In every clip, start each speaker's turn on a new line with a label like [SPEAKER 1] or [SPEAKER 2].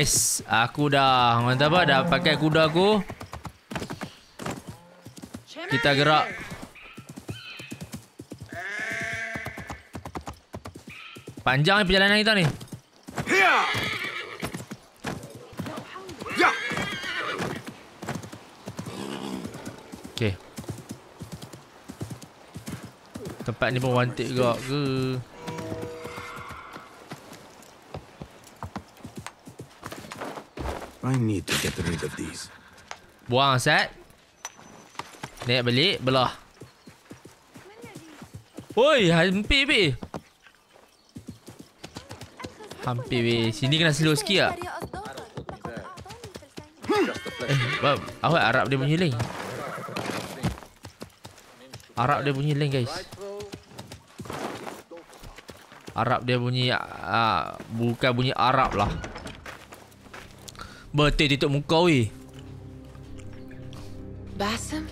[SPEAKER 1] Guys, aku dah mantap apa dah pakai kuda aku. Kita gerak. Panjang perjalanan kita ni. Okay. Tempat ni pun wanted juga ke?
[SPEAKER 2] I need to get rid of these.
[SPEAKER 1] Buang set. Naik balik, belah. Oi, hampir be. Hampir be. Sini kena slow sikit tak? Eh, bab, awak Arab dia bunyi link. Arab dia bunyi link guys. Arab dia bunyi uh, bukan bunyi Arab lah. Betul tutup muka weh.
[SPEAKER 3] Basim,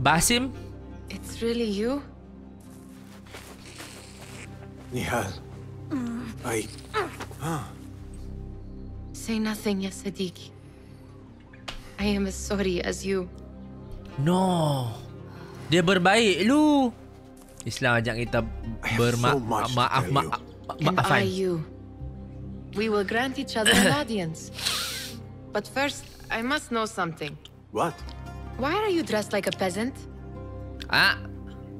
[SPEAKER 1] Basim?
[SPEAKER 3] it's really you?
[SPEAKER 2] Nihal. I.
[SPEAKER 3] Say nothing, ya Sadiq. I am as sorry as you.
[SPEAKER 1] No. Dia berbaik lu. Islam ajak kita
[SPEAKER 2] I have
[SPEAKER 1] berma
[SPEAKER 2] so
[SPEAKER 1] maaf maaf
[SPEAKER 3] And I
[SPEAKER 1] maafan.
[SPEAKER 3] you. We will grant each other an audience. But first, I must know something.
[SPEAKER 2] What?
[SPEAKER 3] Why are you dressed like a peasant?
[SPEAKER 1] Ah,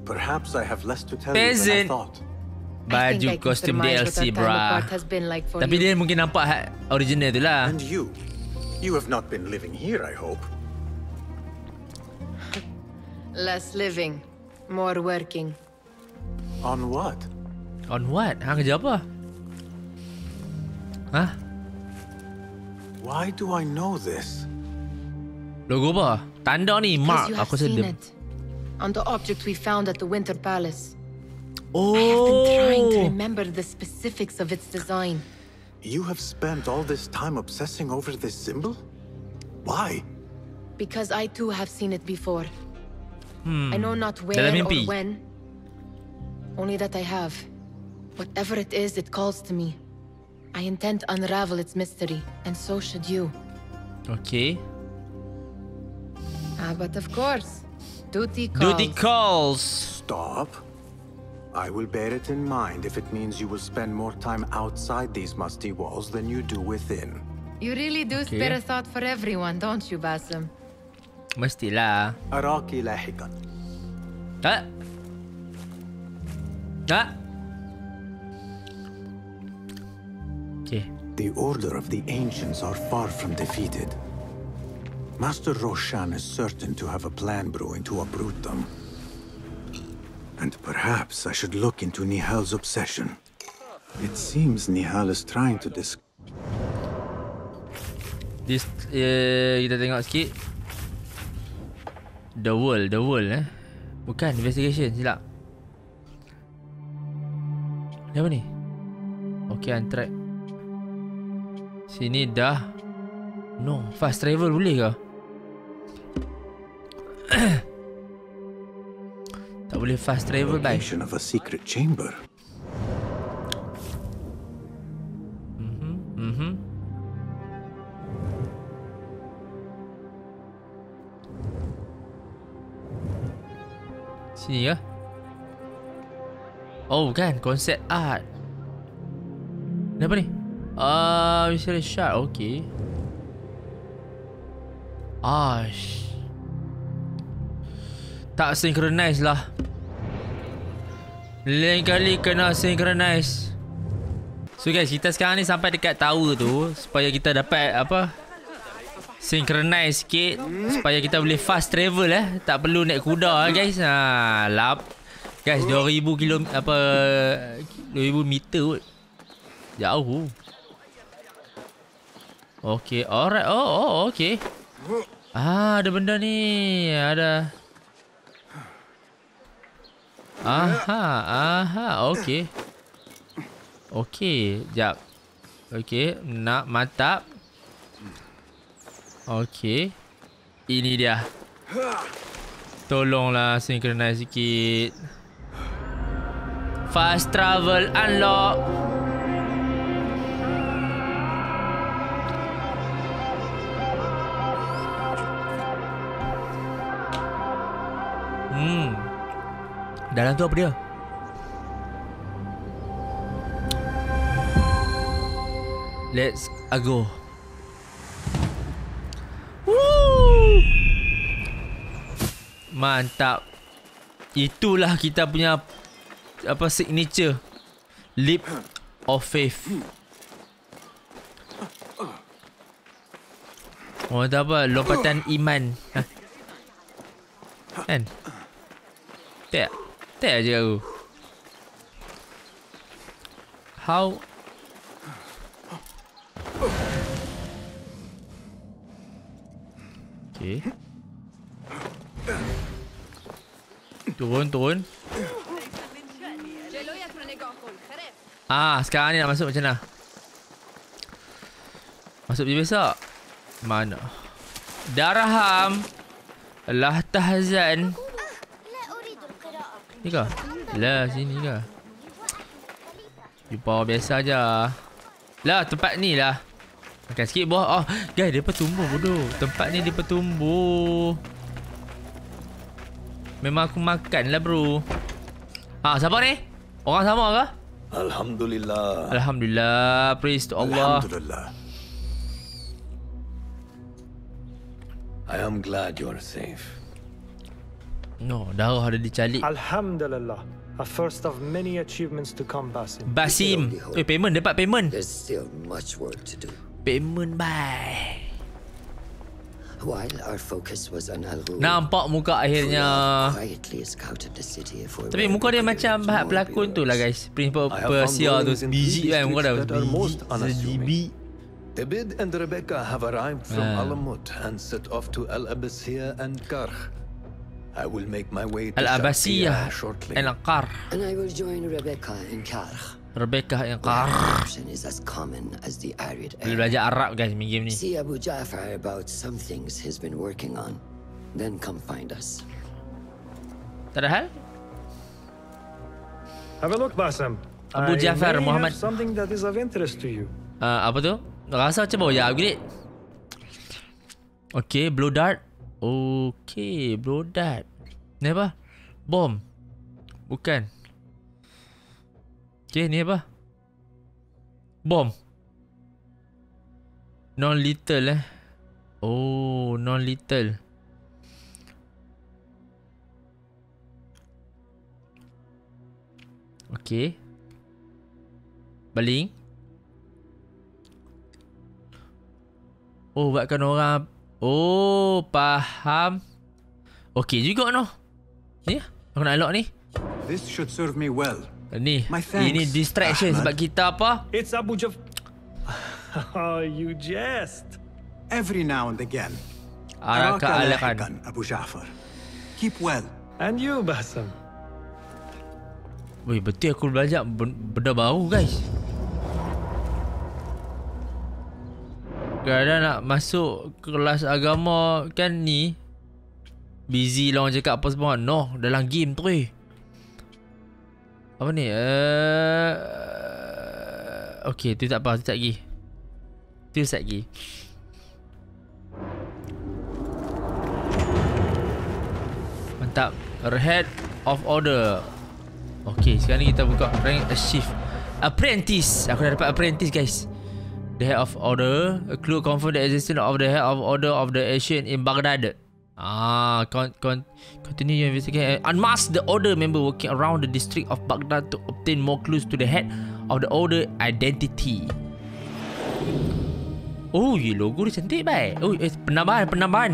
[SPEAKER 2] Perhaps I have less to tell
[SPEAKER 1] Peasant.
[SPEAKER 2] you than I thought.
[SPEAKER 3] I think
[SPEAKER 1] baju
[SPEAKER 3] I can
[SPEAKER 1] kostum
[SPEAKER 3] what
[SPEAKER 1] DLC
[SPEAKER 3] our time apart has been like for
[SPEAKER 1] Tapi
[SPEAKER 3] you.
[SPEAKER 1] dia mungkin nampak original tu lah.
[SPEAKER 2] And you? You have not been living here, I hope.
[SPEAKER 3] Less living, more working.
[SPEAKER 2] On what?
[SPEAKER 1] On what? Hang kerja apa? Hah?
[SPEAKER 2] Why do I know this?
[SPEAKER 1] Logo apa? Tanda ni
[SPEAKER 3] Because
[SPEAKER 1] mark
[SPEAKER 3] you have
[SPEAKER 1] aku
[SPEAKER 3] seen
[SPEAKER 1] sedem.
[SPEAKER 3] it. On the object we found at the Winter Palace.
[SPEAKER 1] Oh.
[SPEAKER 3] I have been trying to remember the specifics of its design.
[SPEAKER 2] You have spent all this time obsessing over this symbol? Why?
[SPEAKER 3] Because I too have seen it before. Hmm. I know not where or
[SPEAKER 1] mimpi.
[SPEAKER 3] when. Only that I have. Whatever it is, it calls to me. I intend to unravel its mystery, and so should you.
[SPEAKER 1] Okay.
[SPEAKER 3] Ah, but of course. Duty calls.
[SPEAKER 1] Duty calls.
[SPEAKER 2] Stop. I will bear it in mind if it means you will spend more time outside these musty walls than you do within.
[SPEAKER 3] You really do
[SPEAKER 1] okay.
[SPEAKER 3] spare a thought for everyone, don't you, Basim?
[SPEAKER 1] Mestilah.
[SPEAKER 2] Araki
[SPEAKER 1] lahikan. Ah. Ah.
[SPEAKER 2] The Order of the Ancients are far from defeated. Master Roshan is certain to have a plan brewing to uproot them. And perhaps I should look into Nihal's obsession. It seems Nihal is trying to dis-
[SPEAKER 1] This, uh, kita tengok sikit. The World, The World eh. Bukan, investigation, silap. Apa ni? Okay, untrack. Sini dah. No, fast travel boleh ke? tak boleh fast travel, bye.
[SPEAKER 2] location of a secret chamber.
[SPEAKER 1] Mhm. Sini ke? Oh kan konsep art. Ni apa ni? Ah, uh, mystery shot. Okay. Ash. Tak synchronize lah. Lain kali kena synchronize. So guys, kita sekarang ni sampai dekat tower tu supaya kita dapat apa? Synchronize sikit supaya kita boleh fast travel eh. Tak perlu naik kuda eh, guys. Ha, lap. Guys, 2000 kilo apa 2000 meter kot. Jauh. Okay, alright. Oh, oh, okay. Ah, ada benda ni. Ada. Aha, aha, okay. Okey, jap. Okey, nak mantap. Okey. Ini dia. Tolonglah synchronize sikit. Fast travel unlock. Dalam tu apa dia? Let's uh, go. Woo! Mantap. Itulah kita punya apa signature leap of faith. Oh, tak apa. Lompatan iman. Ha. Kan? Tak. Tak je aku. How? Okay. Turun, turun. Ah, sekarang ni nak masuk macam mana? Masuk je besok. Mana? Daraham. Lah tahzan. Ni kah? Lah sini kah? Jumpa biasa aja. Lah tempat ni lah. Makan sikit buah. Oh, guys dia tumbuh bodoh. Tempat ni dia tumbuh. Memang aku makan lah bro. Ah, siapa ni? Orang sama ke?
[SPEAKER 4] Alhamdulillah.
[SPEAKER 1] Alhamdulillah. Praise to Allah.
[SPEAKER 2] Alhamdulillah.
[SPEAKER 4] I am glad you're safe.
[SPEAKER 1] No, darah ada dicalik.
[SPEAKER 5] Alhamdulillah. A first of many achievements to come, Basim.
[SPEAKER 1] Basim. Eh, payment. Dapat payment.
[SPEAKER 6] There's still much work to do.
[SPEAKER 1] Payment bye.
[SPEAKER 6] While our focus was on Al Ghul,
[SPEAKER 1] Nampak muka akhirnya. Tapi muka dia macam bahak
[SPEAKER 6] more
[SPEAKER 1] pelakon tu lah guys.
[SPEAKER 4] Have
[SPEAKER 1] Persia tu. Biji kan muka dah. Biji. Sejibi.
[SPEAKER 4] Tebid and Rebecca have arrived from
[SPEAKER 1] Ah.
[SPEAKER 4] Alamut and set off to Al Abbasiyah and Karh. I will make my way to
[SPEAKER 1] Al-Abbasiyah.
[SPEAKER 4] Shortly.
[SPEAKER 1] And
[SPEAKER 6] And I will join Rebecca in Karkh.
[SPEAKER 1] Rebecca yang
[SPEAKER 6] where is as common as the arid air.
[SPEAKER 1] belajar Arab guys main game.
[SPEAKER 6] See Abu Ja'far about some things he's been working on. Then come find us.
[SPEAKER 1] Tak ada?
[SPEAKER 5] Have a look, Basim.
[SPEAKER 1] Abu
[SPEAKER 5] I
[SPEAKER 1] Ja'far
[SPEAKER 5] may
[SPEAKER 1] Muhammad.
[SPEAKER 5] have something that is of interest to you.
[SPEAKER 1] Uh, apa tu? Rasa macam bau ya upgrade. Okay, blow dart. Okay, blow dart. Ni apa? Bom. Bukan. Okay, ni apa? Bom. Non-lethal eh. Oh, non-lethal. Okay. Baling. Oh, buatkan orang... Oh, faham. Okey juga noh. Ni, aku nak lock ni.
[SPEAKER 2] This should serve me well.
[SPEAKER 1] Ni,
[SPEAKER 2] My thanks,
[SPEAKER 1] ini distraction
[SPEAKER 2] Ahmad.
[SPEAKER 1] sebab kita apa?
[SPEAKER 5] It's Abu Jaf. oh, you jest.
[SPEAKER 2] Every now and again.
[SPEAKER 1] Araka
[SPEAKER 2] Araka
[SPEAKER 1] alakan.
[SPEAKER 2] Abu Ja'far. Keep well.
[SPEAKER 5] And you, Basim.
[SPEAKER 1] Weh, betul aku belajar ben- benda baru guys. Kadang nak masuk kelas agama kan ni Busy lah orang cakap apa semua. No, dalam game tu eh. Apa ni? Uh, okay, tu tak apa, tu tak lagi Tu tak lagi Mantap. Head of order. Okay, sekarang ni kita buka rank shift Apprentice. Aku dah dapat apprentice guys. The head of order. A clue confirm the existence of the head of order of the Asian in Baghdad Ah, con, con, continue your investigation. Unmask the order member working around the district of Baghdad to obtain more clues to the head of the order identity. Oh, ye logo dia cantik baik. Oh, eh, penambahan, penambahan.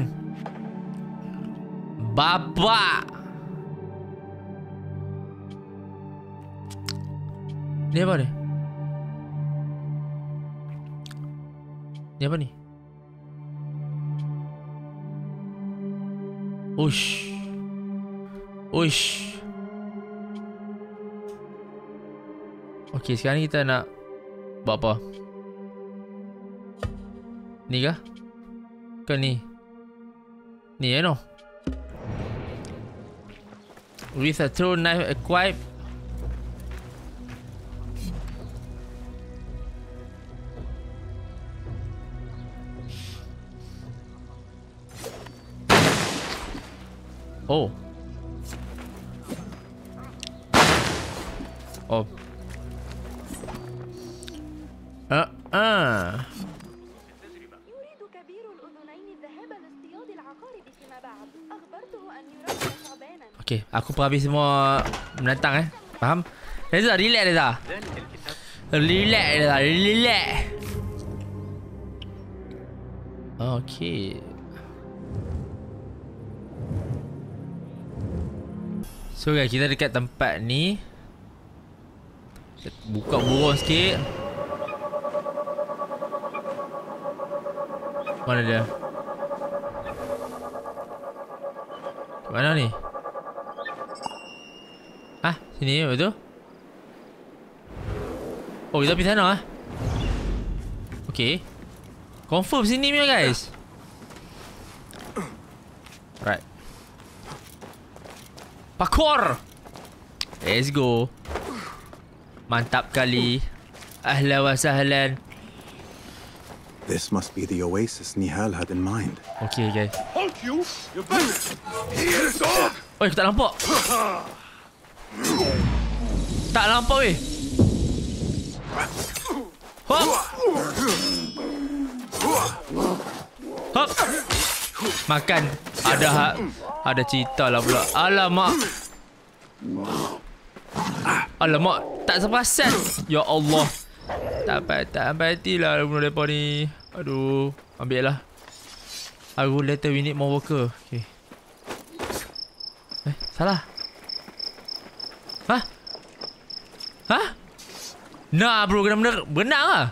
[SPEAKER 1] Bapak. Ni apa ni? Ni apa ni? Ush. Ush. Okey, sekarang kita nak buat apa? Ni kah? Ke ni? Ni eh no? With a throw knife equipped
[SPEAKER 7] أخبرته أن يربي ثعبانا
[SPEAKER 1] Okay, aku pun habis semua menantang eh. Faham? Reza, relax Reza. Relax Reza, relax. Okay. So guys, kita dekat tempat ni. Buka burung sikit. Mana dia? Mana ni? Ah, sini betul? Oh, kita pergi sana ah. Okay. Confirm sini punya guys. Right. Parkour. Let's go. Mantap kali. Ahlan wa sahlan.
[SPEAKER 2] This must be the oasis Nihal had in mind.
[SPEAKER 1] Okay guys. Halt you! You Oi, aku tak nampak. Tak nampak weh. Hop. Hop. Makan. Ada ha ada cerita lah pula. Alamak. Alamak, tak sepasal. Ya Allah. Tak apa, tak sampai hati lah bunuh mereka ni. Aduh, ambil lah. Aku later we need more worker. Okay. Eh, salah. Hah? Hah? Nah bro, kena benar benar lah.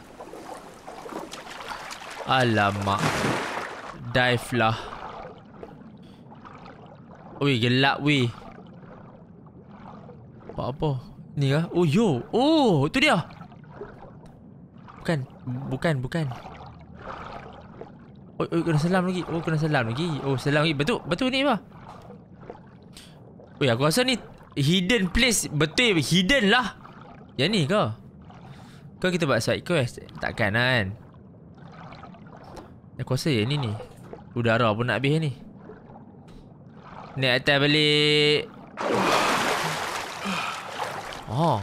[SPEAKER 1] Alamak. Dive lah. Ui, gelap weh. Apa apa? Ni kah? Oh yo. Oh, tu dia. Bukan, bukan, bukan. Oh, oh, kena selam lagi. Oh, kena selam lagi. Oh, selam lagi. Betul, betul ni apa? Oh, aku rasa ni hidden place. Betul, hidden lah. Yang ni ke? Kau kita buat side quest? Takkan lah kan? Aku rasa yang ni ni. Udara pun nak habis ni. Naik atas balik. Oh.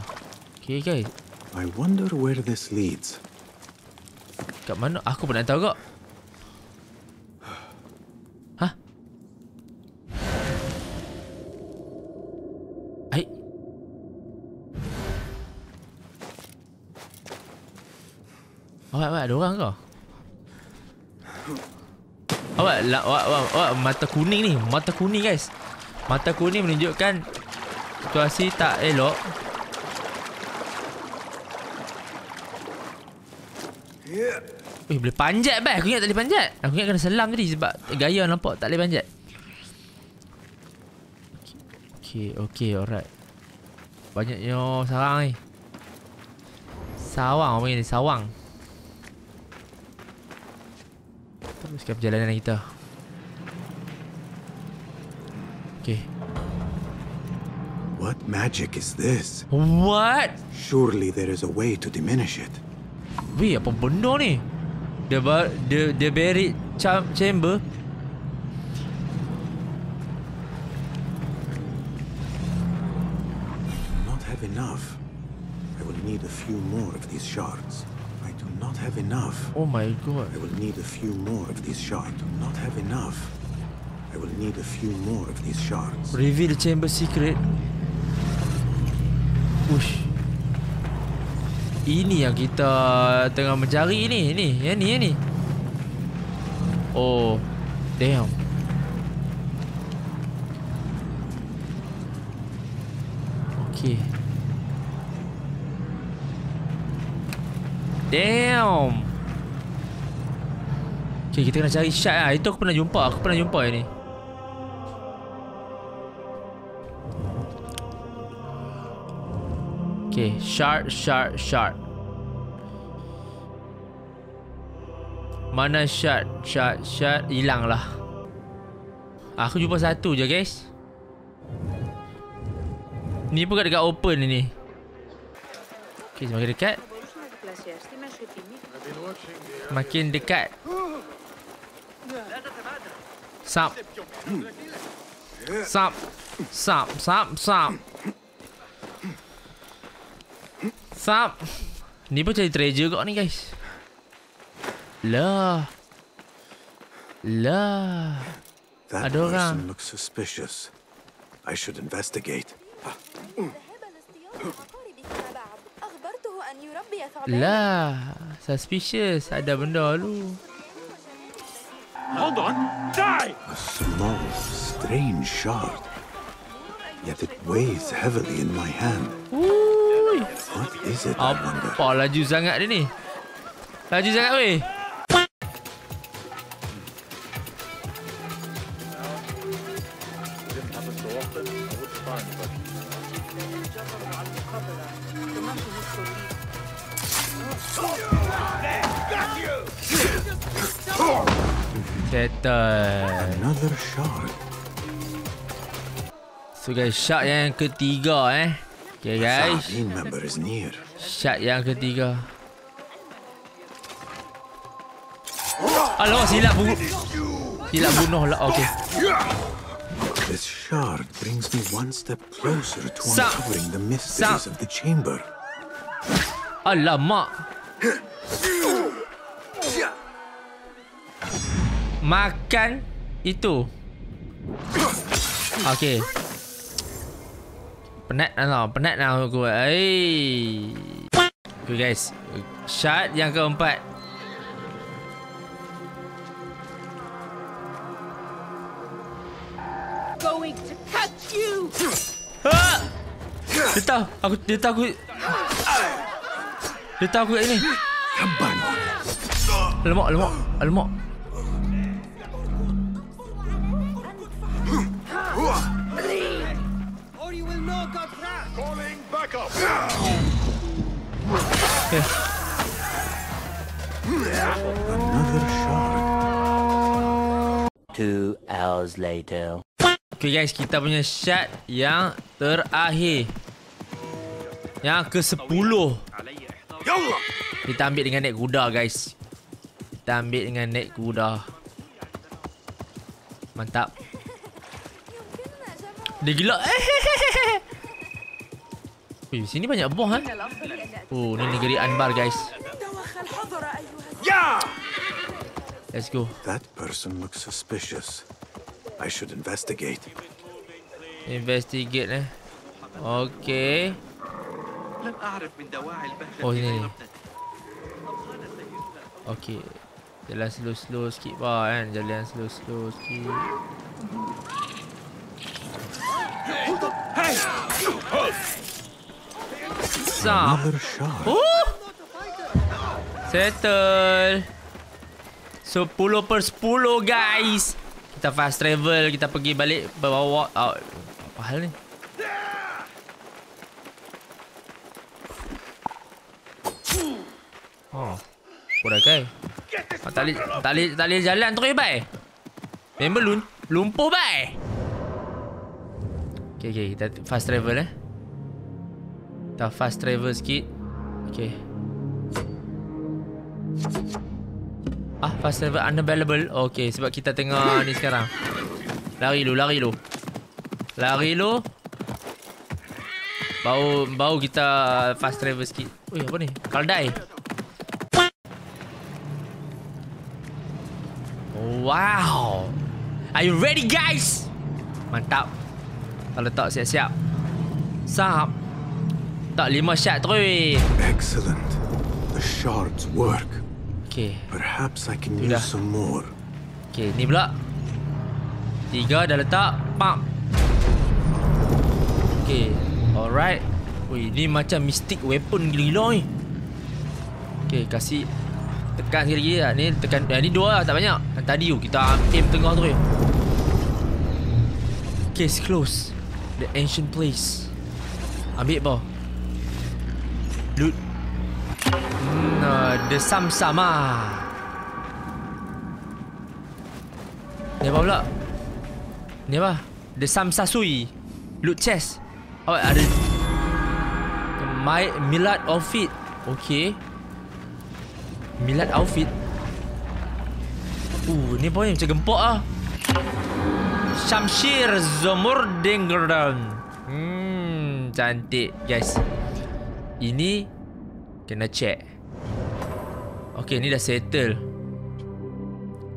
[SPEAKER 1] Okay, guys.
[SPEAKER 2] I wonder where this leads.
[SPEAKER 1] Kat mana? Aku pun nak tahu kak. Hah? Awak, awak ada orang ke? Awak, la, awak, awak, awak, mata kuning ni. Mata kuning guys. Mata kuning menunjukkan situasi tak elok. Eh boleh panjat bai. Aku ingat tak boleh panjat. Aku ingat kena selam tadi sebab gaya nampak tak boleh panjat. Okay, okay, alright. Banyaknya sarang ni. Sawang apa ni? Sawang. Teruskan perjalanan kita. Okay.
[SPEAKER 2] What magic is this?
[SPEAKER 1] What?
[SPEAKER 2] Surely there is a way to diminish it.
[SPEAKER 1] Weh, apa benda ni? Bar, dia dia buried cham, chamber. Oh my god.
[SPEAKER 2] I will need a few more of these shards. Not have enough. I will need a few more of these shards.
[SPEAKER 1] Reveal chamber secret. Ush. Ini yang kita tengah mencari ni, ni, yang ni, yang ni. Oh, damn. Okay. Damn. Okay, kita kena cari shot lah. Itu aku pernah jumpa. Aku pernah jumpa yang ni. Okay, shard, shard, shard. Mana shard, shard, shard hilang lah. Aku jumpa satu je guys. Ni pun kat dekat open ni. Okay, semakin dekat. Makin dekat. Sup. Sup. Sup. Sup. Sup. Sup. Ni pun jadi treasure kot ni guys. Lah. Lah.
[SPEAKER 2] That
[SPEAKER 1] Ada orang.
[SPEAKER 2] person looks suspicious. I should investigate.
[SPEAKER 1] Lah, suspicious. Ada benda lu.
[SPEAKER 2] A small, strange shard. Yet it weighs heavily in my hand.
[SPEAKER 1] Ui.
[SPEAKER 2] What is it, I wonder?
[SPEAKER 1] Apa laju sangat dia ni? Laju sangat weh. Settle.
[SPEAKER 2] Another shard.
[SPEAKER 1] So guys, shot yang ketiga eh. Okay guys. Shot yang ketiga. Alah, silap bu Silap bunuh lah. Okay.
[SPEAKER 2] This shard brings me one step closer to uncovering the mysteries of the chamber.
[SPEAKER 1] Alamak. Makan itu. Okay. Penat lah tau. Penat lah aku. Hey. Okay guys. Shot yang keempat.
[SPEAKER 8] Going to catch you!
[SPEAKER 1] Ha! Dia tahu. Aku, dia tahu aku. Dia tahu aku kat sini.
[SPEAKER 2] Kaban.
[SPEAKER 1] Alamak, alamak,
[SPEAKER 9] Two hours later.
[SPEAKER 1] Okay guys, kita punya shot yang terakhir. Yang ke-10. Kita ambil dengan naik kuda guys. Kita ambil dengan naik kuda. Mantap. Dia gila. Wih, sini banyak buah kan? Oh, ni negeri Anbar guys. Let's go.
[SPEAKER 2] That person looks suspicious. I should investigate.
[SPEAKER 1] Investigate eh. Okay. Oh sini ni. Okay. Jalan slow-slow sikit bah kan. Jalan slow-slow sikit. Sap.
[SPEAKER 2] Another shard.
[SPEAKER 1] Oh! Settle. 10 per 10 guys. Kita fast travel, kita pergi balik bawa oh, apa hal ni? Oh. Kai. Ah, tak boleh tak boleh tak boleh jalan terus bai. Member lun lumpuh bai. Okay, okay, kita fast travel eh. Kita fast travel sikit. Okay. Ah, fast travel unavailable. Okay, sebab kita tengah ni sekarang. Lari lu, lari lu. Lari lu. Bau bau kita fast travel sikit. Oi, apa ni? Kaldai. Wow. Are you ready guys? Mantap. Kalau tak siap-siap. Sap. Tak lima shot terus.
[SPEAKER 2] Excellent. The shards work.
[SPEAKER 1] Okay.
[SPEAKER 2] Perhaps I can use some more.
[SPEAKER 1] Okay, ni pula. Tiga dah letak. Pam. Okay. Alright. Ui, ni macam mystic weapon gila-gila ni. Okay, kasih tekan sikit lagi lah. Ni tekan eh, ni dua lah, tak banyak. Yang tadi tu kita aim tengah tu. Case close. The ancient place. Ambil apa? Loot. Hmm, uh, the sam-sama. Ni apa pula? Ni apa? The Samsasui. Loot chest. Oh, ada My Milad outfit. Okay. Milad outfit. Uh, ni pun macam gempok ah. Shamshir Zomurdingran. Hmm, cantik guys. Ini Kena check. Okay ni dah settle.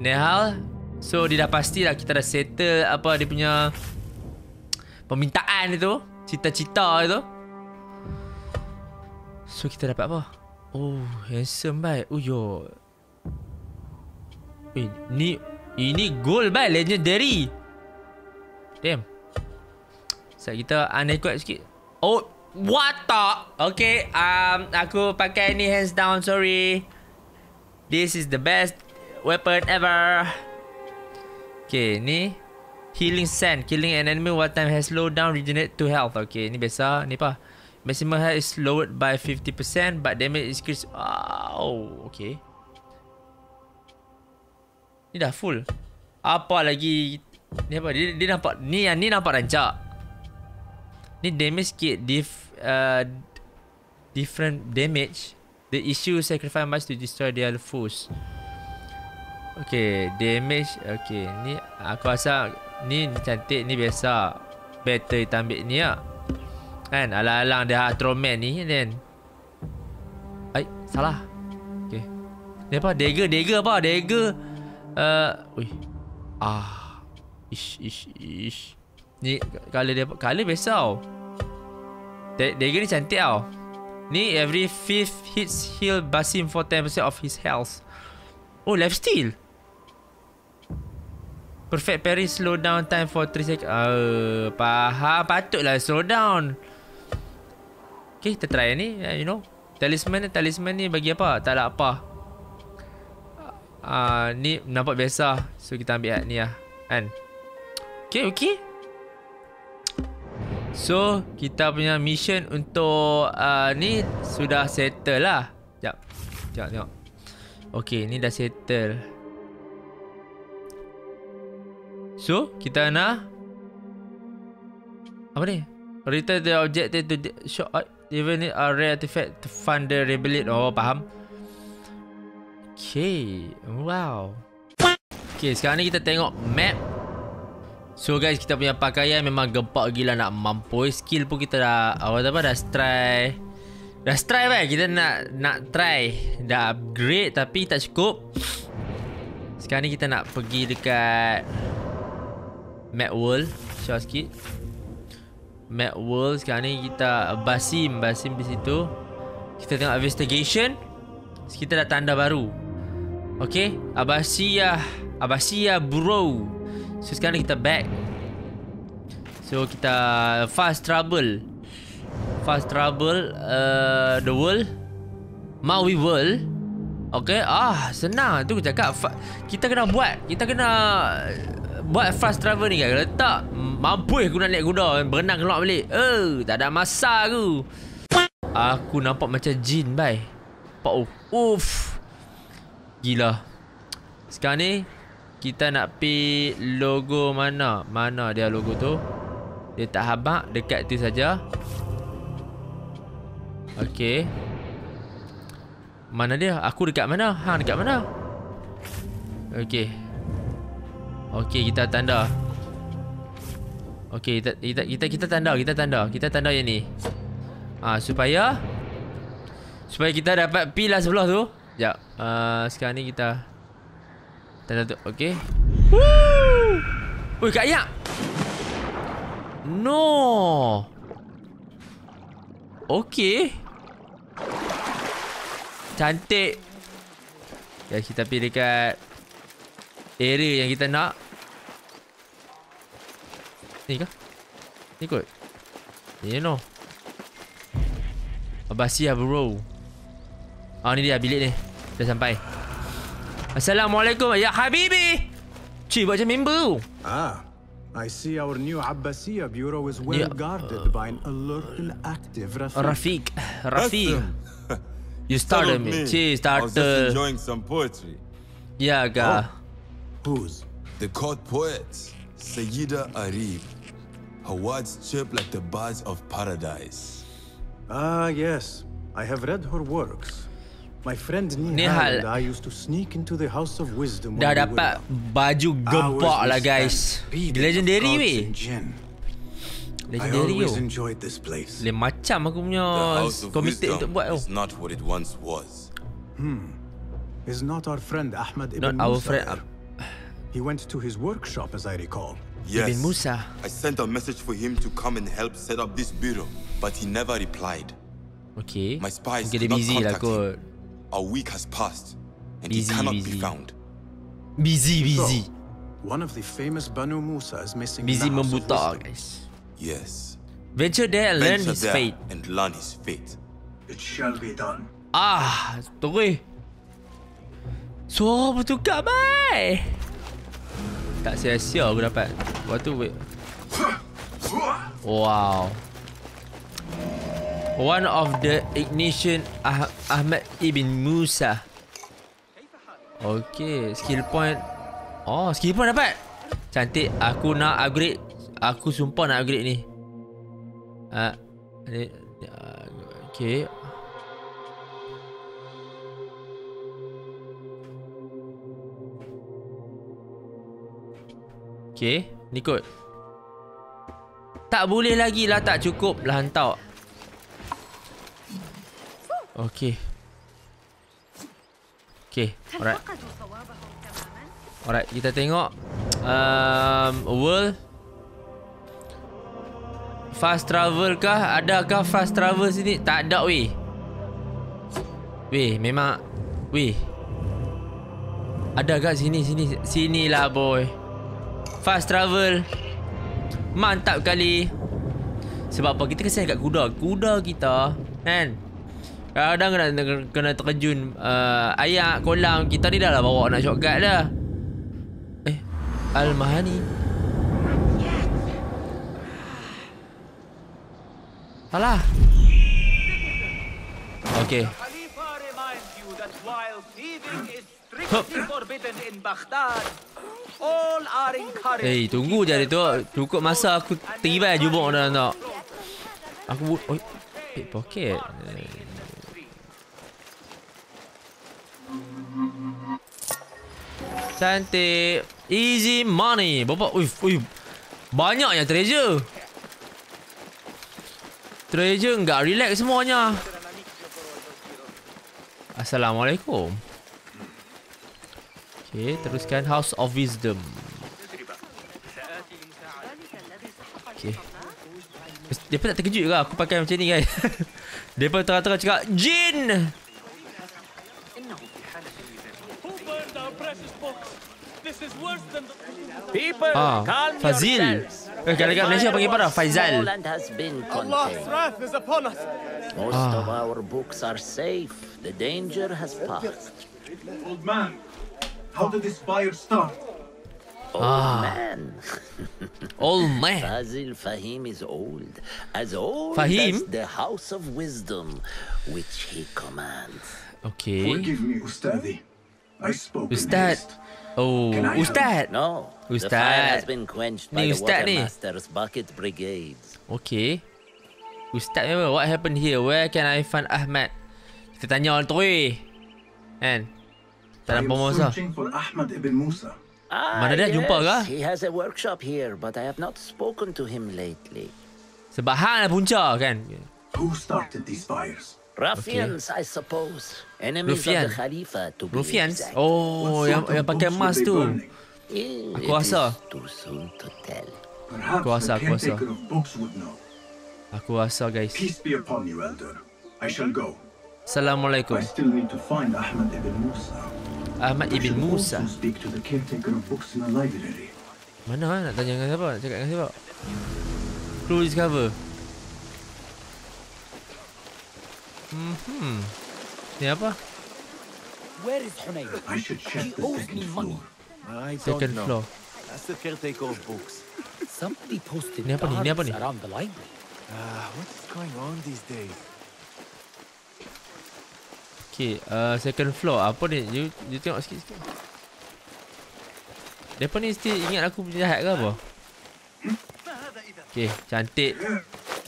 [SPEAKER 1] Nehal So dia dah pastilah kita dah settle Apa dia punya Permintaan itu Cita-cita itu So kita dapat apa? Oh handsome bai Oh yo. Eh ni Ini gold bai legendary. Damn. Sebab kita unequip sikit. Oh The Okay um, Aku pakai ni hands down Sorry. This is the best Weapon ever. Okay ni Healing sand Killing an enemy one time has slowed down Regenerate to health. Okay ni biasa Ni apa? Maximum health is lowered by 50% But damage is increased. Oh Okay. Ni dah full. Apa lagi? Ni apa? Dia, dia nampak Ni ni nampak rancak Ni damage kit Diff uh, Different damage. The issue sacrifice much to destroy their foes Okay Damage Okay. Ni Aku rasa Ni cantik Ni biasa Better kita ambil ni lah. Kan Alang-alang dia Atroman ni Then Ay Salah. Okay. Ni apa? Dagger Dagger apa? Dagger Uh Ui. Ah Ish Ish Ish Ni Color dia Color biasa tau. Dagger ni cantik tau. Ni every fifth hits heal Basim for 10% of his health. Oh life steal Perfect parry slow down time for 3 seconds uh, Faham Patutlah slow down. Okay kita try ni uh, You know. Talisman ni Talisman ni bagi apa? Tak ada apa. Uh, Ni nampak biasa. So kita ambil ni lah Kan? Okay okay So kita punya mission untuk uh, Ni Sudah settle lah. Sekejap Sekejap tengok. Okay ni dah settle. So kita nak Apa ni? Return the objective to show uh, Even a rare artifact to fund the rebellion. Oh faham. Okay Wow. Okay sekarang ni kita tengok map So guys kita punya pakaian memang gempak gila nak mampu Skill pun kita dah Apa apa dah try. Dah try kan kita nak nak try. Dah upgrade tapi tak cukup. Sekarang ni kita nak pergi dekat Map World Show sikit. Map World Sekarang ni kita Basim. Basim di situ. Kita tengok investigation. Kita dah tanda baru. Okay Abasia Abasia bro So sekarang kita back. So kita Fast trouble Fast trouble uh, The world. Maui world. Okay Ah senang. Tu aku cakap Kita kena buat Kita kena Buat fast travel ni. Kan Kalau tak Mampu aku nak naik kuda. Berenang keluar balik. Eh uh, Tak ada masa aku. Aku nampak macam jin bai Pak Uff. Gila. Sekarang ni Kita nak pi Logo mana Mana dia logo tu Dia tak habak Dekat tu saja Okay Mana dia Aku dekat mana Hang dekat mana Okay Okey, kita tanda. Okey, kita, kita kita kita tanda, kita tanda. Kita tanda yang ni. Ah, ha, supaya supaya kita dapat pi lah sebelah tu. Jap. Uh, sekarang ni kita tanda tu. Okey. Woo! Oi, Kak Yak. No. Okey. Cantik. Ya, kita pergi dekat area yang kita nak. Ni kah? Ni kot. Ni no. Abasia bro. Ah ni dia bilik ni. Dah sampai. Assalamualaikum ya habibi. Cik macam member.
[SPEAKER 2] Ah. I see our new Abbasiya bureau is well yeah. guarded by an alert and active Rafiq.
[SPEAKER 1] Rafiq. Rafiq. you started me. Cik started. I was
[SPEAKER 10] just enjoying some poetry.
[SPEAKER 1] Yeah, ga.
[SPEAKER 2] Oh. Whose?
[SPEAKER 10] The court poet, Sayyida Arif. Her words chirp like the birds of paradise.
[SPEAKER 2] Ah, yes. I have read her works. My friend Nihal and I used to sneak into the House of Wisdom
[SPEAKER 1] Dah dapat baju gempak lah guys. Legendary weh. Legendary tu.
[SPEAKER 2] enjoyed this place.
[SPEAKER 1] Lain macam aku punya
[SPEAKER 10] Wisdom
[SPEAKER 1] untuk buat tu.
[SPEAKER 10] not what it once was.
[SPEAKER 2] Is not our friend Ahmad
[SPEAKER 1] Not
[SPEAKER 2] ibn
[SPEAKER 1] our
[SPEAKER 2] Musa
[SPEAKER 1] friend.
[SPEAKER 2] there? He went to his workshop, as I recall.
[SPEAKER 10] Yes.
[SPEAKER 1] Ibn Musa.
[SPEAKER 10] I sent a message for him to come and help set up this bureau, but he never replied.
[SPEAKER 1] Okay.
[SPEAKER 10] My spies
[SPEAKER 1] Mungkin dia
[SPEAKER 10] could not
[SPEAKER 1] busy lah
[SPEAKER 10] contact
[SPEAKER 1] kot.
[SPEAKER 10] A week has passed, and
[SPEAKER 1] Busy,
[SPEAKER 10] he cannot
[SPEAKER 1] busy.
[SPEAKER 10] be found.
[SPEAKER 1] Busy, busy.
[SPEAKER 2] One of the famous Banu Musa is missing. in
[SPEAKER 1] Busy
[SPEAKER 2] the House of
[SPEAKER 1] membuta,
[SPEAKER 2] Wisdom.
[SPEAKER 1] guys.
[SPEAKER 10] Yes.
[SPEAKER 1] Venture there and learn
[SPEAKER 10] Venture
[SPEAKER 1] his
[SPEAKER 10] there
[SPEAKER 1] fate.
[SPEAKER 10] and learn his fate.
[SPEAKER 2] It shall be done.
[SPEAKER 1] Ah, terus. Suara bertukar, bye. Tak sia-sia aku dapat. Lepas tu, wait. Wow. One of the ignition ah Ahmad Ibn Musa. Okay, skill point. Oh, skill point dapat. Cantik. Aku nak upgrade. Aku sumpah nak upgrade ni. Ah, ni. ah, Okay. Okay, ni kot. Tak boleh lagi lah, tak cukup lah hantar. Okay. Okay. Alright. Alright. Kita tengok. Um, world. Fast travel kah? Adakah fast travel sini? Tak ada weh. Weh. Memang. Weh. Adakah sini? Sini. Sini lah boy. Fast travel. Mantap kali. Sebab apa? Kita kesian kat kuda. Kuda kita. Kan? Kan? Kadang-kadang kena, kena terjun uh, air kolam. Kita ni dah lah bawa nak shortcut dah. Eh, Al-Mahani. Alah. Okay. Eh,
[SPEAKER 11] to
[SPEAKER 1] tunggu je
[SPEAKER 11] their
[SPEAKER 1] tu. Cukup masa aku tiba jubuk dah nak. Aku bu- oh, pickpocket. Cantik. Easy money. Bapak, ui, ui. Banyaknya treasure. Treasure enggak relax semuanya. Assalamualaikum. Okay, teruskan House of Wisdom. Okay. Dia pun tak terkejut ke aku pakai macam ni guys. Dia pun terang-terang cakap Jin!
[SPEAKER 11] People,
[SPEAKER 1] Ah,
[SPEAKER 11] calm
[SPEAKER 1] Fazil. Eh, kalau kat Malaysia panggil apa dah? Faizal.
[SPEAKER 6] Small has
[SPEAKER 11] Allah's wrath is upon us.
[SPEAKER 6] Most
[SPEAKER 1] Ah.
[SPEAKER 6] of our books are safe. The danger has passed.
[SPEAKER 2] Old man, how did this fire start?
[SPEAKER 6] Oh
[SPEAKER 1] Ah.
[SPEAKER 6] man.
[SPEAKER 1] Old man.
[SPEAKER 6] Fazil Fahim is old. As old
[SPEAKER 1] Fahim?
[SPEAKER 6] as the House of Wisdom, which he commands.
[SPEAKER 1] Okay.
[SPEAKER 2] Forgive me, Ustadi. I spoke in
[SPEAKER 1] Ustaz.
[SPEAKER 2] haste.
[SPEAKER 1] Oh? Ustaz.
[SPEAKER 6] No, the
[SPEAKER 1] Ustaz.
[SPEAKER 6] fire has been quenched by
[SPEAKER 1] Ni
[SPEAKER 6] the
[SPEAKER 1] Ustaz ni.
[SPEAKER 6] Watermaster's bucket brigades.
[SPEAKER 1] Okay. Ustaz memang what happened here? Where can I find Ahmad? Kita tanya orang tu eh. Kan? Tak nampak
[SPEAKER 2] searching for Ahmad ibn Musa.
[SPEAKER 6] Ah,
[SPEAKER 1] Mana dia jumpa ke?
[SPEAKER 6] yes, He has a workshop here, but I have not spoken to him lately.
[SPEAKER 1] Sebab hang lah punca kan?
[SPEAKER 2] Who started these fires?
[SPEAKER 6] Ruffians, I suppose. Enemies
[SPEAKER 1] Rufian.
[SPEAKER 6] of the Khalifa, to be
[SPEAKER 1] Rufians?
[SPEAKER 6] exact.
[SPEAKER 1] Oh, yang, yang pakai emas tu. Aku rasa.
[SPEAKER 2] of books would know.
[SPEAKER 1] Aku rasa guys.
[SPEAKER 2] Peace be upon you, Elder. I shall go.
[SPEAKER 1] Assalamualaikum.
[SPEAKER 2] I still need to find Ahmad ibn Musa.
[SPEAKER 1] Ahmad Ibn Musa.
[SPEAKER 2] speak to the caretaker of books in the library.
[SPEAKER 1] Mana nak tanya dengan siapa? Nak cakap dengan siapa? Clue discover. Hmm. Ni apa?
[SPEAKER 11] Where is Hunayn?
[SPEAKER 2] I should check the second floor.
[SPEAKER 11] I
[SPEAKER 1] Second floor.
[SPEAKER 11] That's the caretaker of books. Somebody posted
[SPEAKER 1] Ni apa ni? Ni apa ni?
[SPEAKER 11] around the library. Ah, what's going on these days?
[SPEAKER 1] Okay, uh, second floor. Apa ni? You, you tengok sikit-sikit. Depa ni still ingat aku jahat ke apa? Okay, cantik.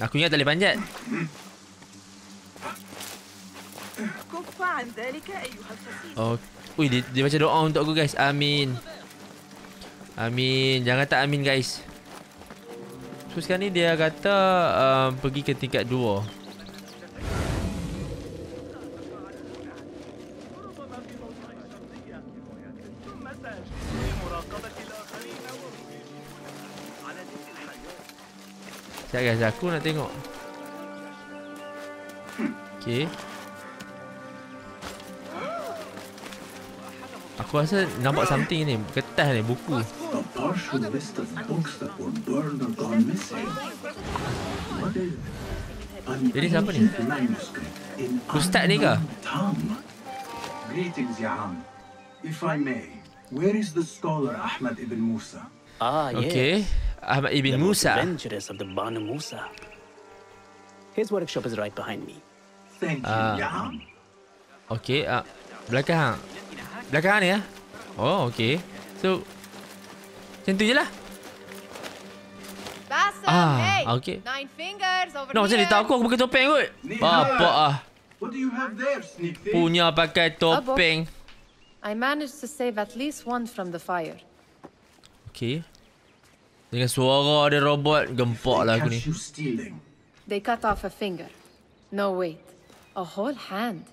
[SPEAKER 1] Aku ingat tali panjat. Oh, ui dia, dia baca doa untuk aku guys. Amin. Amin. Jangan tak amin guys. So sekarang ni dia kata uh, pergi ke tingkat 2. Sekejap guys, aku nak tengok. Okay. Aku rasa nampak something ni. Kertas ni, buku.
[SPEAKER 2] A partial list of books that were burned or gone missing. What is it? An
[SPEAKER 1] Jadi siapa ni? Ustaz ni ke?
[SPEAKER 2] Greetings, Ya Am. If I may, where is the scholar Ahmad ibn Musa?
[SPEAKER 12] Ah, yes.
[SPEAKER 1] Okay. Ahmad Ibn
[SPEAKER 12] the
[SPEAKER 1] Musa.
[SPEAKER 12] adventurous of the Banu Musa. His workshop is right behind me.
[SPEAKER 2] Thank you,
[SPEAKER 1] Ah.
[SPEAKER 2] Ya.
[SPEAKER 1] Okay. Uh, belakang. Belakang ni ya. Oh, okay. So, macam tu je lah. Ah,
[SPEAKER 3] hey!
[SPEAKER 1] okay.
[SPEAKER 3] Nine fingers over
[SPEAKER 1] No, macam
[SPEAKER 3] here.
[SPEAKER 1] dia tahu aku aku pakai topeng kot. Apa ah.
[SPEAKER 2] What do you have there, sneak thief?
[SPEAKER 1] Punya pakai topeng.
[SPEAKER 3] I managed to save at least one from the fire.
[SPEAKER 1] Okay. Dengan suara dia robot, gempak lah aku ni.
[SPEAKER 3] They cut off a finger. No, wait. A whole hand.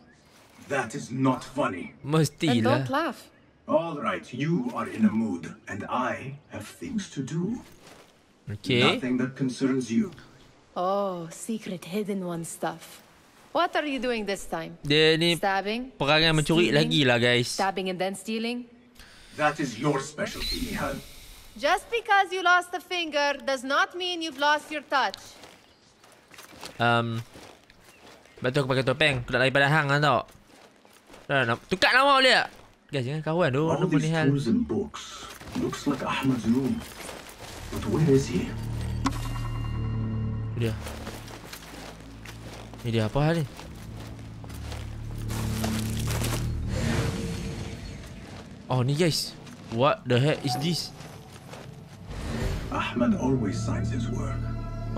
[SPEAKER 2] That is not funny.
[SPEAKER 3] And
[SPEAKER 1] Mestilah.
[SPEAKER 3] don't laugh.
[SPEAKER 2] All right, you are in a mood, and I have things to do.
[SPEAKER 1] Okay.
[SPEAKER 2] Nothing that concerns you.
[SPEAKER 3] Oh, secret hidden one stuff. What are you doing this time?
[SPEAKER 1] Dia ni
[SPEAKER 3] Stabbing?
[SPEAKER 1] perangai mencuri lagi lah guys.
[SPEAKER 3] Stabbing and then stealing?
[SPEAKER 2] That is your specialty, Nihal.
[SPEAKER 3] Just because you lost a finger does not mean you've lost your touch.
[SPEAKER 1] Um, sebab tu aku pakai topeng. Aku nak lari pada hang kan tau. Dah nak tukar nama boleh tak? Guys, jangan kawan tu. Nombor ni
[SPEAKER 2] these
[SPEAKER 1] hal.
[SPEAKER 2] Looks like Ahmad's room. But where is he?
[SPEAKER 1] Ni dia. Ni dia apa hal ni? Oh ni guys. What the heck is this?
[SPEAKER 2] Ahmad always signs his work.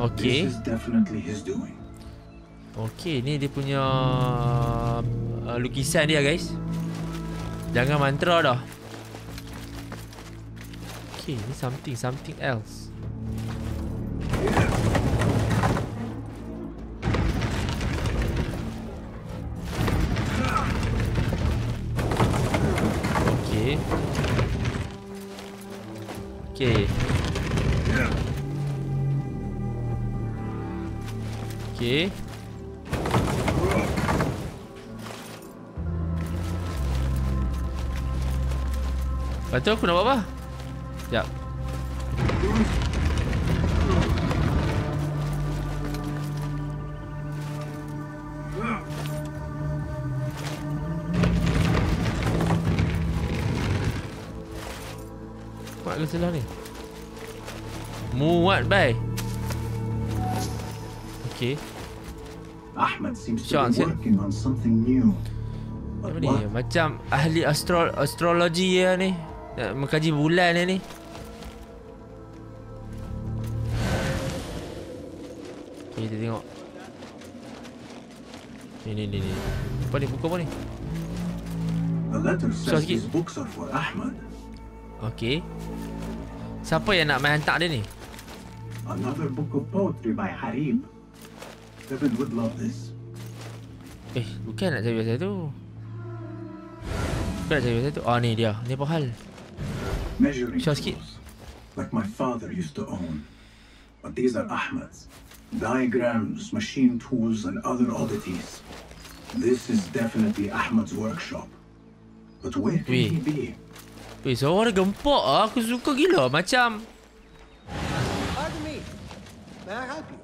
[SPEAKER 1] Okay.
[SPEAKER 2] This is definitely his doing.
[SPEAKER 1] Okay, ni dia punya uh, lukisan dia guys. Jangan mantra dah. Okay, ni something something else. Tu aku nak buat apa? Sekejap. Muat ke salah ni? Muat, bai. Okay.
[SPEAKER 2] Ahmad seems to be working on something new.
[SPEAKER 1] Apa ni? Macam ahli astro astrologi ya ni. Nak mengkaji bulan ni. Kita tengok. Ni ni ni ni. Apa ni? Buku apa ni?
[SPEAKER 2] Says
[SPEAKER 1] sikit. Okay. Siapa yang nak main hantar dia ni?
[SPEAKER 2] Another book of poetry by Harib. David would love this.
[SPEAKER 1] Eh, bukan nak cari pasal tu. Bukan nak cari pasal tu. Oh, ni dia. Ni apa hal?
[SPEAKER 2] Measuring
[SPEAKER 1] Show
[SPEAKER 2] tools, like my father used to own. But these are Ahmad's. Diagrams, machine tools, and other oddities. This is definitely Ahmad's workshop. But where can
[SPEAKER 1] Weh.
[SPEAKER 2] he be?
[SPEAKER 1] Weh, suara dia gempak ah. Aku suka gila. Macam...
[SPEAKER 13] Pardon me. May I help you?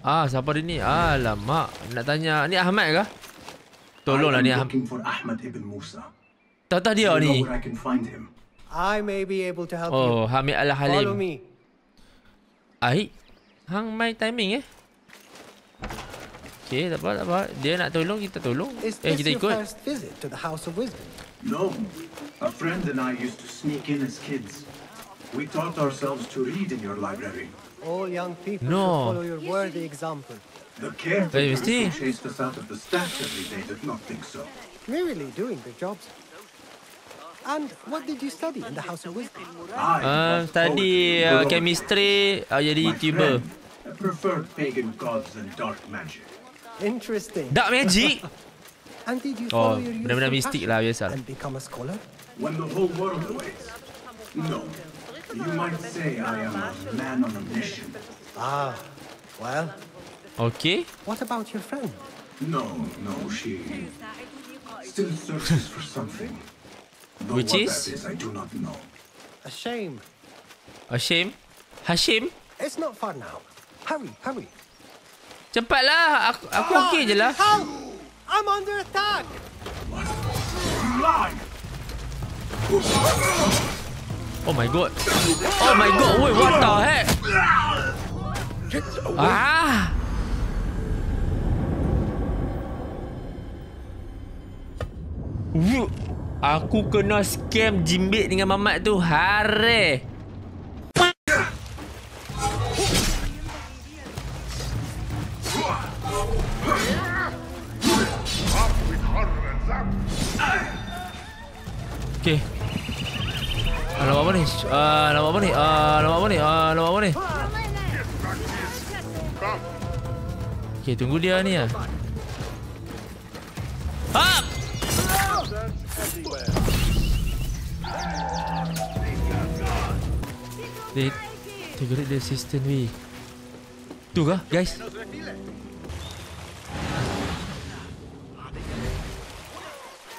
[SPEAKER 1] Ah, siapa dia ni? Alamak. Nak tanya. Ni Ahmad ke? Tolonglah
[SPEAKER 2] I am
[SPEAKER 1] ni Ahmad.
[SPEAKER 2] looking for Ahmad ibn Musa.
[SPEAKER 1] Tak tahu dia
[SPEAKER 2] Do you know
[SPEAKER 1] ni.
[SPEAKER 2] Where I can find him?
[SPEAKER 13] I may be able to help you.
[SPEAKER 1] Oh, Hamid
[SPEAKER 13] Follow
[SPEAKER 1] Al-Halim.
[SPEAKER 13] me.
[SPEAKER 1] Ai. Hang main timing eh. Okay, tak apa, tak apa. Dia nak tolong, kita tolong.
[SPEAKER 13] Is
[SPEAKER 1] Eh, kita ikut.
[SPEAKER 13] first visit to the House of Wisdom?
[SPEAKER 2] No. A friend and I used to sneak in as kids. We taught ourselves to read in your library.
[SPEAKER 13] All young people
[SPEAKER 1] No.
[SPEAKER 13] should follow your worthy example.
[SPEAKER 2] The caretakers who chased us out of the stacks every day did not think so.
[SPEAKER 13] Merely doing their jobs. And what did you study in the House of Wisdom?
[SPEAKER 1] Uh, tadi uh, chemistry uh, jadi YouTuber.
[SPEAKER 2] I prefer pagan gods and dark magic.
[SPEAKER 13] Interesting.
[SPEAKER 1] Dark magic?
[SPEAKER 13] and did you
[SPEAKER 1] Oh,
[SPEAKER 13] follow your
[SPEAKER 1] benda-benda
[SPEAKER 13] youthful
[SPEAKER 1] mistik
[SPEAKER 13] passion
[SPEAKER 1] lah biasa.
[SPEAKER 13] And become a scholar?
[SPEAKER 2] When the whole world awaits. No. You might say I am a man on a mission.
[SPEAKER 13] Ah, well,
[SPEAKER 1] Okay.
[SPEAKER 13] what about your friend?
[SPEAKER 2] No, no, she still searches for something. Though
[SPEAKER 1] Which
[SPEAKER 2] what
[SPEAKER 1] is?
[SPEAKER 2] that is, I do not know.
[SPEAKER 13] A shame.
[SPEAKER 1] A shame? Hashim?
[SPEAKER 13] It's not far now. Hurry, hurry.
[SPEAKER 1] Cepatlah. Aku, aku okey je lah.
[SPEAKER 13] Help! I'm under attack! You lie.
[SPEAKER 1] Oh my god. Oh my god. Wait, what the heck? Ah. Wuh. Aku kena scam jimbit dengan mamat tu. Hare. Okay. Ah, nama apa ni? Ah, nama apa ni? Ah, nama apa ni? Ah, nama apa ni? Okay, tunggu dia ni ah. Up! They Integrate the assistant we. Tu kah, guys?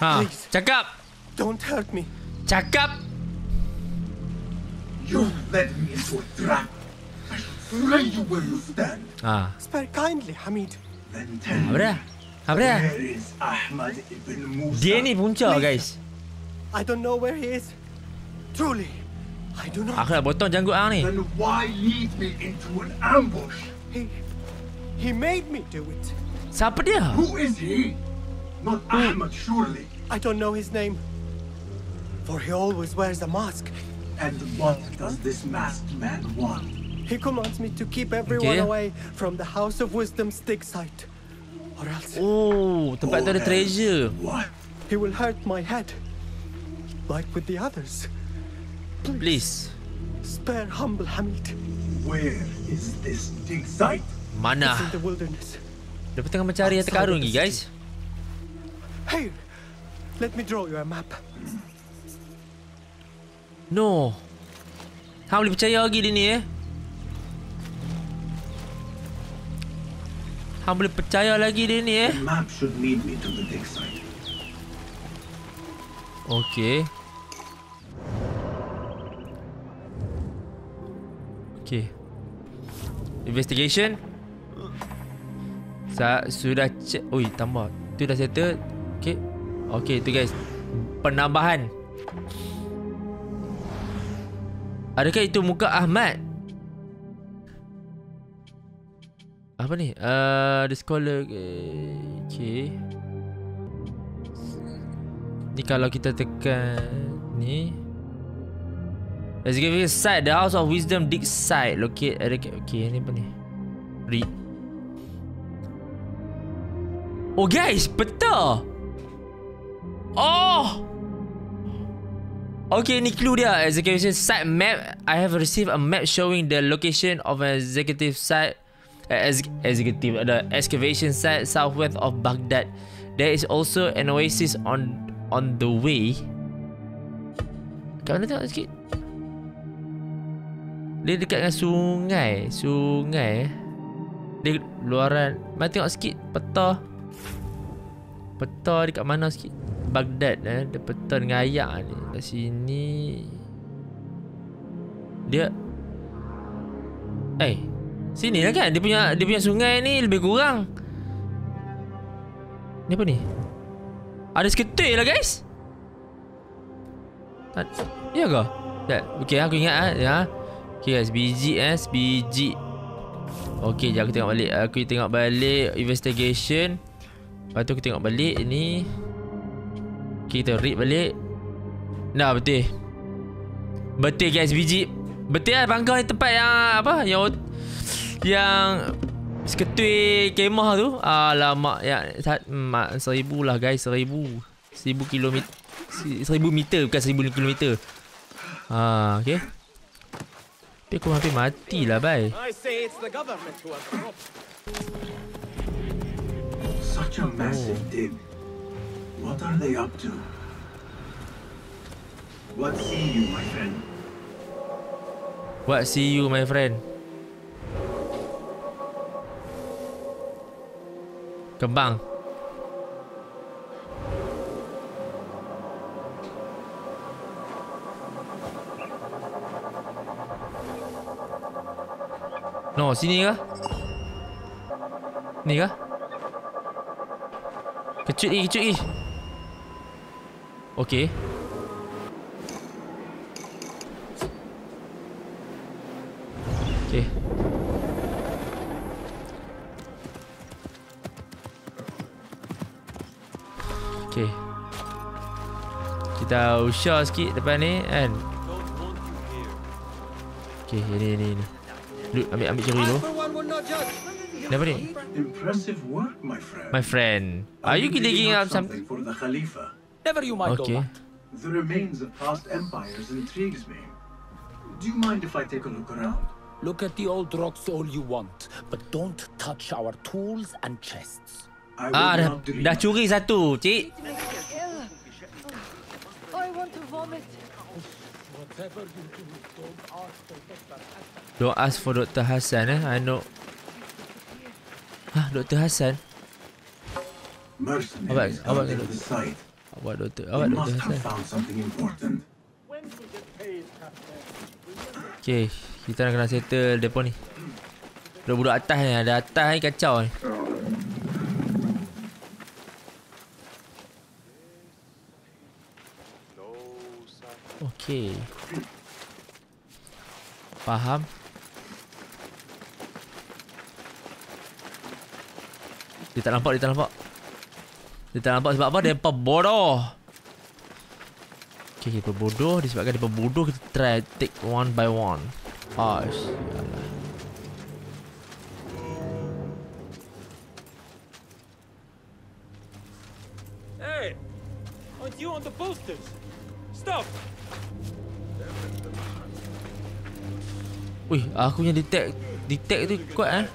[SPEAKER 1] Ha, cakap.
[SPEAKER 13] Don't hurt me.
[SPEAKER 1] Cakap.
[SPEAKER 2] You led me into a trap. I should slay you where you stand.
[SPEAKER 1] Ha.
[SPEAKER 13] Spare kindly, Hamid.
[SPEAKER 2] Then tell me,
[SPEAKER 1] dia? Apa dia?
[SPEAKER 2] Ahmad ibn Musa?
[SPEAKER 1] Dia ni punca guys.
[SPEAKER 13] I don't know where he is. Truly, I do not.
[SPEAKER 1] Aku dah potong janggut hang ni.
[SPEAKER 2] Then why lead me into an ambush?
[SPEAKER 13] He, he made me do it.
[SPEAKER 1] Siapa dia?
[SPEAKER 2] Who is he? Not Ahmad, surely.
[SPEAKER 13] I don't know his name. For he always wears a mask.
[SPEAKER 2] And what does this masked man want?
[SPEAKER 13] He commands me to keep everyone
[SPEAKER 1] Okay.
[SPEAKER 13] away from the House of Wisdom's dig site. Or else
[SPEAKER 1] Oh, tempat tu ada treasure.
[SPEAKER 2] What?
[SPEAKER 13] he will hurt my head. Like with the others.
[SPEAKER 1] Please.
[SPEAKER 13] Spare humble Hamid.
[SPEAKER 2] Where is this dig site?
[SPEAKER 1] Mana?
[SPEAKER 13] It's in the wilderness.
[SPEAKER 1] Dia tengah mencari harta karun ni guys.
[SPEAKER 13] Here, let me draw you a map.
[SPEAKER 1] No. Hang boleh percaya lagi dia ni eh. Hang boleh percaya lagi dia ni eh.
[SPEAKER 2] The map should lead me to the dig site.
[SPEAKER 1] Okay. Okay. Investigation. Sa sudah cek. Oi, tambah. Tu dah settle. Okay. Okay, tu guys. Penambahan. Adakah itu muka Ahmad? Apa ni? Uh, the scholar. Okay. okay. Ni kalau kita tekan ni. Let's give it a site. The House of Wisdom dig site. Locate at the... Okay, ni apa ni? Read. Oh guys, peta. Oh. Okay, ni clue dia. Execution site map. I have received a map showing the location of an executive site. Ex- executive, the excavation site southwest of Baghdad. There is also an oasis on on the way. Kat mana tengok sikit? Dia dekat dengan sungai. Sungai eh. Dia luaran. Mari tengok sikit peta. Peta dekat mana sikit? Baghdad eh. Dia peta dengan ayak ni. Kat sini. Dia Eh, sini lah kan dia punya dia punya sungai ni lebih kurang. Ni apa ni? Ada seketul lah guys. Ya ke? Tak. Okey aku ingat ah ya. Okey guys, biji eh, biji. Okey, jap aku tengok balik. Aku tengok balik investigation. Lepas tu aku tengok balik ni. Okay, kita read balik. Nah, betul. Betul guys, biji. Betul lah bangkau ni tempat yang apa? Yang yang seketui kemah tu. Alamak, ya mak seribu lah guys, seribu. Seribu kilometer. Seribu meter bukan seribu kilometer. Ha, okay. Tapi aku hampir mati lah, bye.
[SPEAKER 13] I say it's the government who are corrupt.
[SPEAKER 2] Such a massive dig. What are they up to? What see you, my friend?
[SPEAKER 1] What see you, my friend? Kembang. No, sini kah? Ni kah? Kecut ni, kecut ni. Okey. Okey. Kita usah sikit depan ni kan. Okey, ini ini ini. Lu ambil ambil dulu.
[SPEAKER 13] Will not judge.
[SPEAKER 1] Ni?
[SPEAKER 2] Impressive work, my friend.
[SPEAKER 1] My friend. Are you digging up some
[SPEAKER 2] something for the Khalifa?
[SPEAKER 14] Never you mind,
[SPEAKER 1] Okay.
[SPEAKER 2] The remains of past empires intrigues me. Do you mind if I take a look around?
[SPEAKER 15] Look at the old rocks all you want, but don't touch our tools and chests.
[SPEAKER 1] Ah, dah, dah curi satu, cik.
[SPEAKER 8] Vomit.
[SPEAKER 15] Whatever you do, don't ask for Dr. Hassan.
[SPEAKER 1] Don't ask for Dr. Hassan eh. I know. Hah, Dr. Hassan?
[SPEAKER 2] Mercenaries
[SPEAKER 1] Awak- awak
[SPEAKER 2] hunted
[SPEAKER 1] kena-
[SPEAKER 2] the site.
[SPEAKER 1] Awak Dr. Awak Dr.
[SPEAKER 2] must
[SPEAKER 1] Hassan.
[SPEAKER 2] have found something important.
[SPEAKER 1] Okay, kita nak kena settle depa ni. Budak-budak atas ni, ada atas ni kacau ni. Okay. Faham? Dia tak nampak, dia tak nampak. Dia tak nampak sebab apa? Dia bodoh. Okay, kita bodoh. Disebabkan dia bodoh, kita try take one by one. Sialah.
[SPEAKER 16] Hey! Aren't you on the posters? Stop!
[SPEAKER 1] Wih, aku punya detect detect tu kuat eh.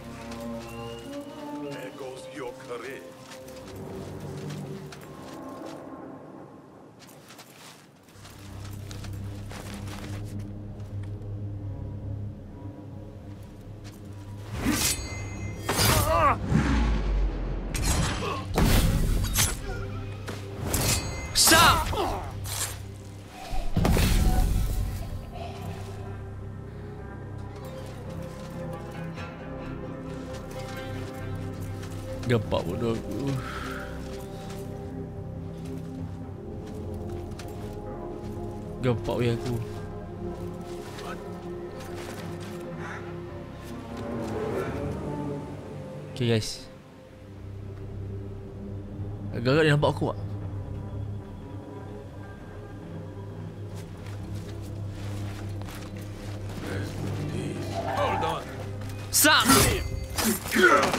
[SPEAKER 1] Sam!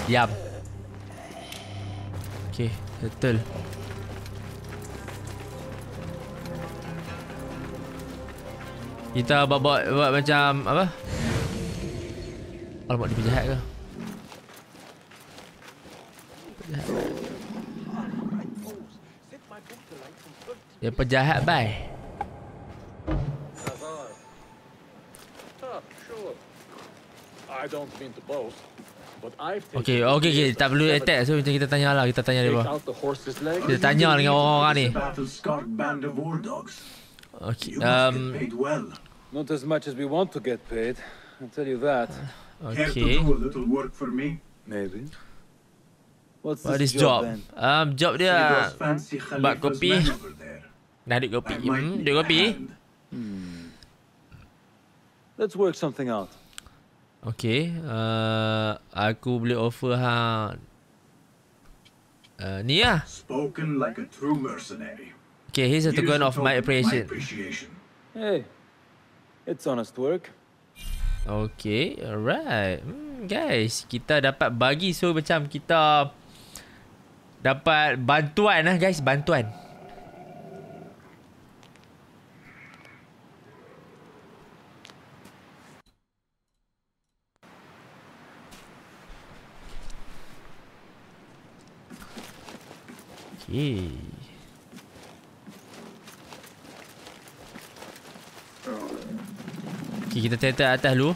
[SPEAKER 1] Diam. Okay, settle. Kita buat, buat, buat macam apa? Alamak dia penjahat ke? Dia penjahat bye.
[SPEAKER 17] Ah, sure. I don't mean to boast, but I've taken
[SPEAKER 1] Okay, okay, okay. Tak perlu attack. So kita tanya lah. Kita tanya dia. Kita tanya dengan orang-orang ni. Okay. Um.
[SPEAKER 17] Not as much as we want to get paid. I'll tell you that.
[SPEAKER 2] Care to
[SPEAKER 1] okay.
[SPEAKER 2] do a little work for me?
[SPEAKER 17] Maybe. What's
[SPEAKER 1] What
[SPEAKER 17] this
[SPEAKER 1] is job?
[SPEAKER 17] then?
[SPEAKER 1] Um, job dia buat kopi. Dah duit kopi.
[SPEAKER 2] I
[SPEAKER 1] Hmm, duit kopi.
[SPEAKER 2] hand.
[SPEAKER 17] Let's work something out.
[SPEAKER 1] Okay. Uh, aku boleh offer ha uh, ni lah.
[SPEAKER 2] Spoken like a true mercenary.
[SPEAKER 1] Okay, here's a token of my appreciation.
[SPEAKER 2] appreciation.
[SPEAKER 17] Hey, it's honest work.
[SPEAKER 1] Okay, alright. Hmm, guys, kita dapat bagi so macam kita dapat bantuan lah guys, bantuan. Okay. Okay, kita tetap atas dulu.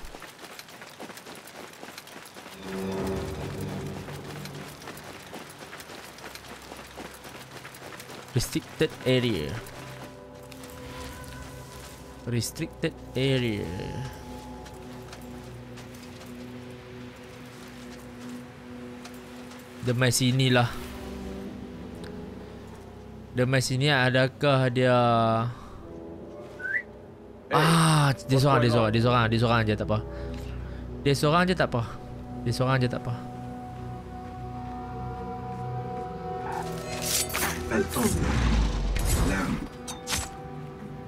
[SPEAKER 1] Restricted area. Restricted area. Dia main sini lah. Dia main sini adakah dia Ah, dia seorang, dia seorang, dia seorang, dia seorang je tak apa. Dia seorang je tak apa. Dia seorang je tak apa.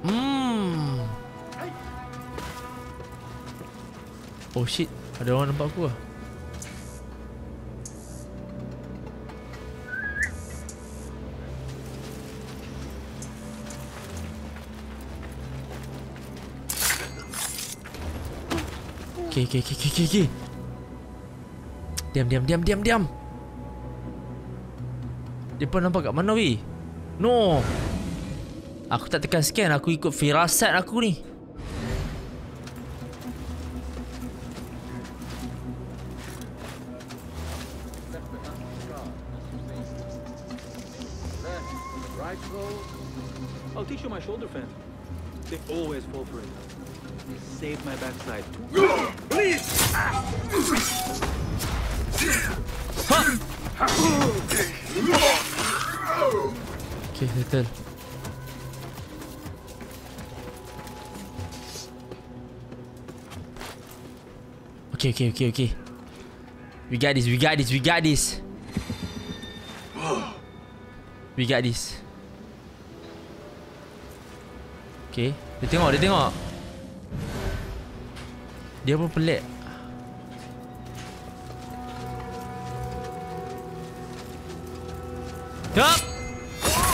[SPEAKER 1] Hmm. Oh shit, ada orang nampak aku ah. Okay, okay, okay, okay, okay. Diam, diam, diam, diam, diam. Dia pun nampak kat mana, weh? No. Aku tak tekan scan, aku ikut firasat aku ni. Okay, okay, okay. We got this, we got this, we got this. We got this. Okay, dia tengok, dia tengok. Dia pun pelik. Jom!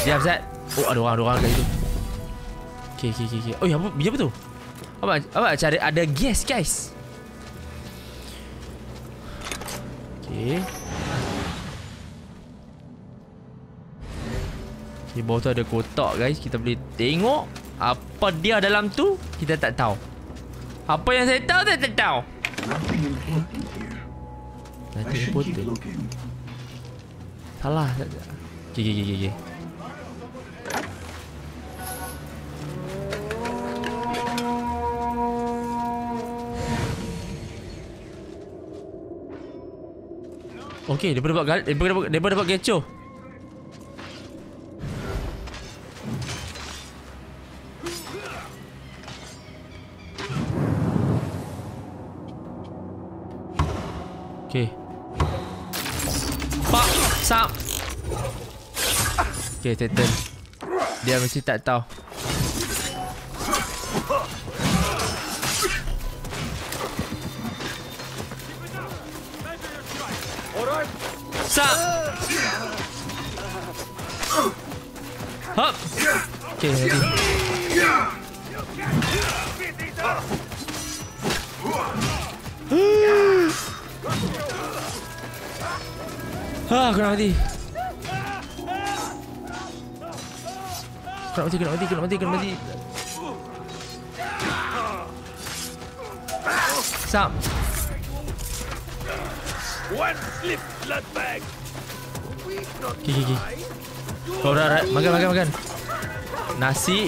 [SPEAKER 1] Diam Zat. Oh, ada orang, ada orang kat situ. Okay, okay, okay, okay. Oh, ya, apa, apa tu? Apa, apa cari ada gas, guys. Okay. Okay, bawah tu ada kotak, guys. Kita boleh tengok apa dia dalam tu. Kita tak tahu. Apa yang saya tahu, saya tak tahu. Nanti putih. Salah. Okay, okay, okay, okay. Okey, daripada dapat gal, daripada dapat daripada dapat kecoh. Okey. Pak, sap. Okey, settle. Dia mesti tak tahu. Okey, ready. Ha, aku nak mati. Aku nak mati, aku nak mati, aku nak mati, aku nak mati. Sap.
[SPEAKER 11] One slip, blood bag.
[SPEAKER 1] Okay, okay, okay. Kau dah, makan, makan, makan. Nasi.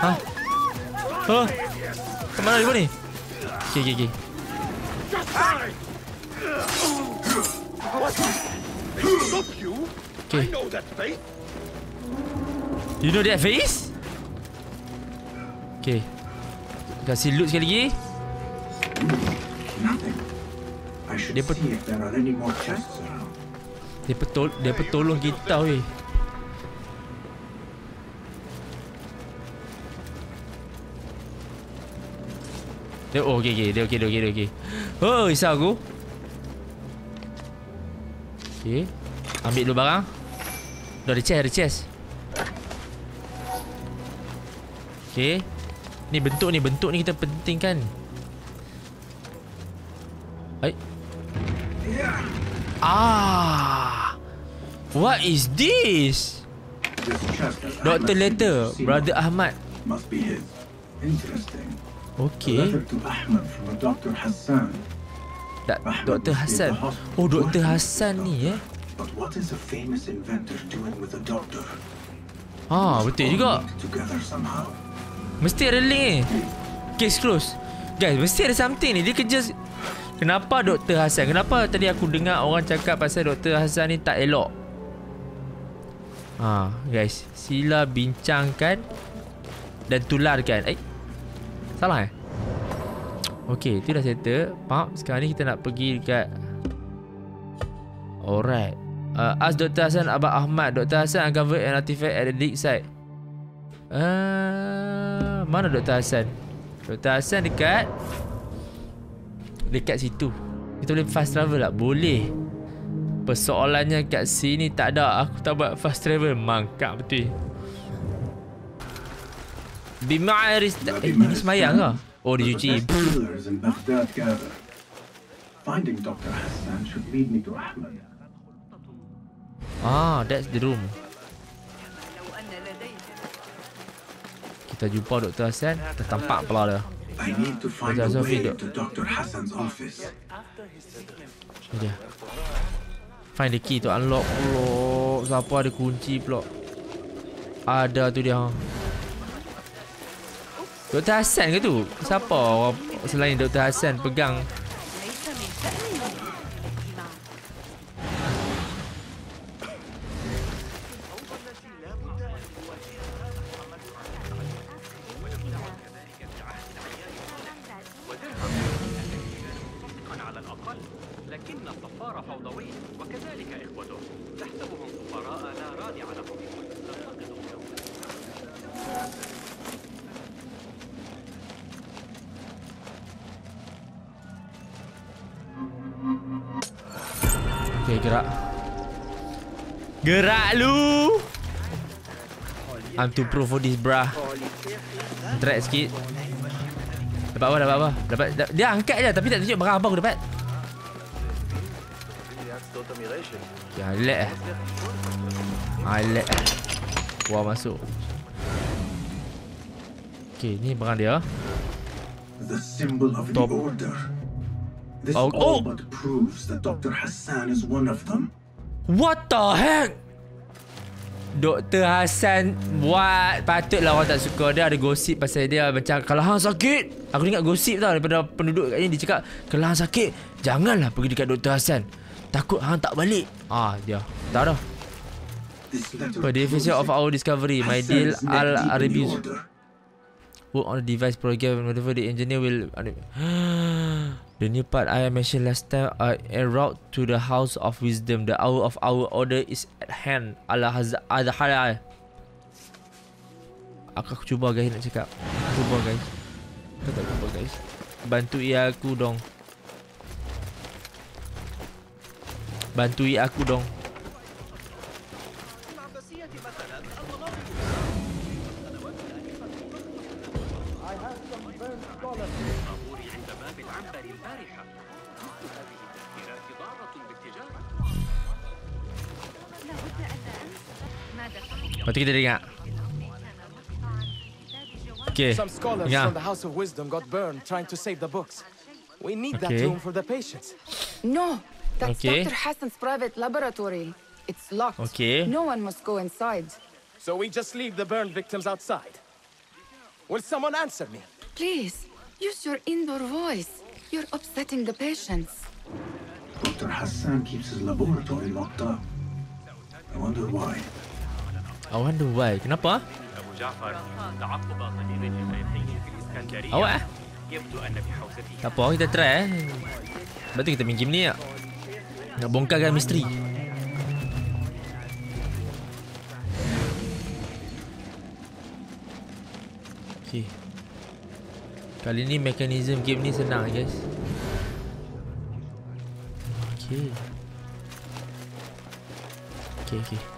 [SPEAKER 1] Ha? Ha? Kemana dia ni? Okay, okay, okay.
[SPEAKER 11] Stop you.
[SPEAKER 1] Okay.
[SPEAKER 11] I know that face.
[SPEAKER 1] You know that face? Okay. Kasih loot sekali lagi.
[SPEAKER 2] Nothing. I should
[SPEAKER 1] Dia pun
[SPEAKER 2] see if there are any more chests around.
[SPEAKER 1] dia petol dia petolong kita weh. Dia oh okey okey dia okey dia okey dia okey. Oh risau aku. Okey. Ambil dulu barang. Dah ada chest ada chest. Okey. Ni bentuk ni bentuk ni kita pentingkan. Hai. Ah. What is this?
[SPEAKER 2] Ahmed
[SPEAKER 1] Letter, Brother Ahmad.
[SPEAKER 2] Must be his. Interesting. Dr. Hassan.
[SPEAKER 1] Da- Dr. Hassan. Oh, Dr. Hassan ni eh.
[SPEAKER 2] But what is a famous inventor doing with a doctor?
[SPEAKER 1] Ah, betul juga. Mesti ada link ni. Case close. Guys, mesti ada something ni. Dia kerja... Kenapa Dr. Hassan? Kenapa tadi aku dengar orang cakap pasal Dr. Hassan ni tak elok? Ha, guys. Sila bincangkan dan tularkan. Eh, salah eh? Okay, itu dah settle. Faham? Sekarang ni kita nak pergi dekat... Alright. Uh, ask Dr. Hassan about Ahmad. Dr. Hassan uncovered an artifact at the dig site. Uh, mana Dr. Hassan? Dr. Hassan dekat dekat situ. Kita boleh fast travel tak? Boleh. Persoalannya kat sini tak ada. Aku tak buat fast travel. Mangkap betul. Bima'aris... Eh, ini semayang ke? Oh, dia cuci.
[SPEAKER 2] Rulers in Baghdad gather. Finding Dr. Hassan should lead me to Ahmed.
[SPEAKER 1] Ah, that's the room. Kita jumpa Dr. Hassan. Tertampak pula dia.
[SPEAKER 2] I need to find a way to Dr. Hassan's office.
[SPEAKER 1] Dia. Find the key to unlock pula. Siapa ada kunci pula. Ada tu dia. Dr. Hassan ke tu? Siapa orang selain Dr. Hassan pegang Okay, gerak. Gerak lu. I'm too pro for this, brah. Drag sikit. Dapat apa, dapat apa? Dapat, da- dia angkat je tapi tak tunjuk barang apa aku dapat. Ya, lag eh. Ah, lag eh. Wah, masuk. Okay, ni barang dia.
[SPEAKER 2] The symbol of
[SPEAKER 1] Top.
[SPEAKER 2] the Order. This
[SPEAKER 1] Oh,
[SPEAKER 2] all
[SPEAKER 1] oh.
[SPEAKER 2] but proves that Dr. Hassan is one of them.
[SPEAKER 1] What the heck? Dr. Hassan buat Patutlah orang tak suka Dia ada gosip pasal dia Macam kalau hang sakit Aku dengar gosip tau Daripada penduduk kat ni Dia cakap Kalau hang sakit Janganlah pergi dekat Dr. Hassan Takut hang tak balik Ah dia Tak dah For the efficiency of our discovery My deal Al
[SPEAKER 2] Order.
[SPEAKER 1] Work on the device program whatever the engineer will The new part I mentioned last time are en route to the house of wisdom. The hour of our order is at hand. Allah ada halal. Aku, aku cuba guys nak cakap. Cuba guys. Kau tak cuba guys. Bantui aku dong. Bantui aku dong. Lepas tu kita dengar. Okay.
[SPEAKER 15] Some scholars
[SPEAKER 1] Dengar.
[SPEAKER 15] from the House of Wisdom got burned trying to save the books. We need that
[SPEAKER 1] Okay.
[SPEAKER 15] room for the patients.
[SPEAKER 18] No, that's
[SPEAKER 1] Okay.
[SPEAKER 18] Dr. Hassan's private laboratory. It's locked.
[SPEAKER 1] Okay.
[SPEAKER 18] No one must go inside.
[SPEAKER 15] So we just leave the burned victims outside. Will someone answer me?
[SPEAKER 18] Please, use your indoor voice. You're upsetting the patients.
[SPEAKER 2] Dr. Hassan keeps his laboratory locked up. I wonder why.
[SPEAKER 1] I wonder why. Kenapa?
[SPEAKER 19] أبو جعفر تعقب قليل للفريقين في الإسكندرية
[SPEAKER 1] Awak eh?
[SPEAKER 19] يبدو أن بحوزته
[SPEAKER 1] Tak apa, kita try eh. Lepas tu kita main game ni tak? Nak bongkarkan misteri. Okay. Kali ni mekanisme game ni senang guys. Okay. Okay, okay.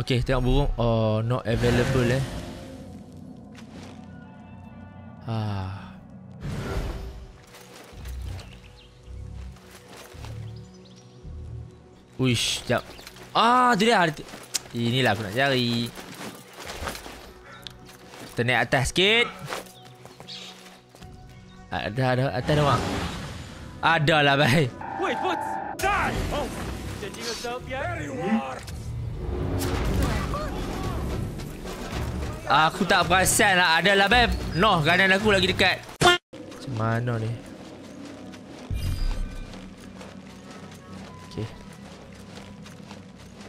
[SPEAKER 1] Okay, tengok burung. Oh, not available eh. Ah. Uish, jap. Ah, tu dia. Inilah aku nak cari. Kita naik atas sikit. Ada, ada. Atas ada, orang. Ada lah, bang.
[SPEAKER 11] Wait, what? Die! Oh, did you yourself yet? There you are.
[SPEAKER 1] Aku tak perasan lah. Ada lah, babe. Noh, kanan aku lagi dekat. Macam mana ni? Okay.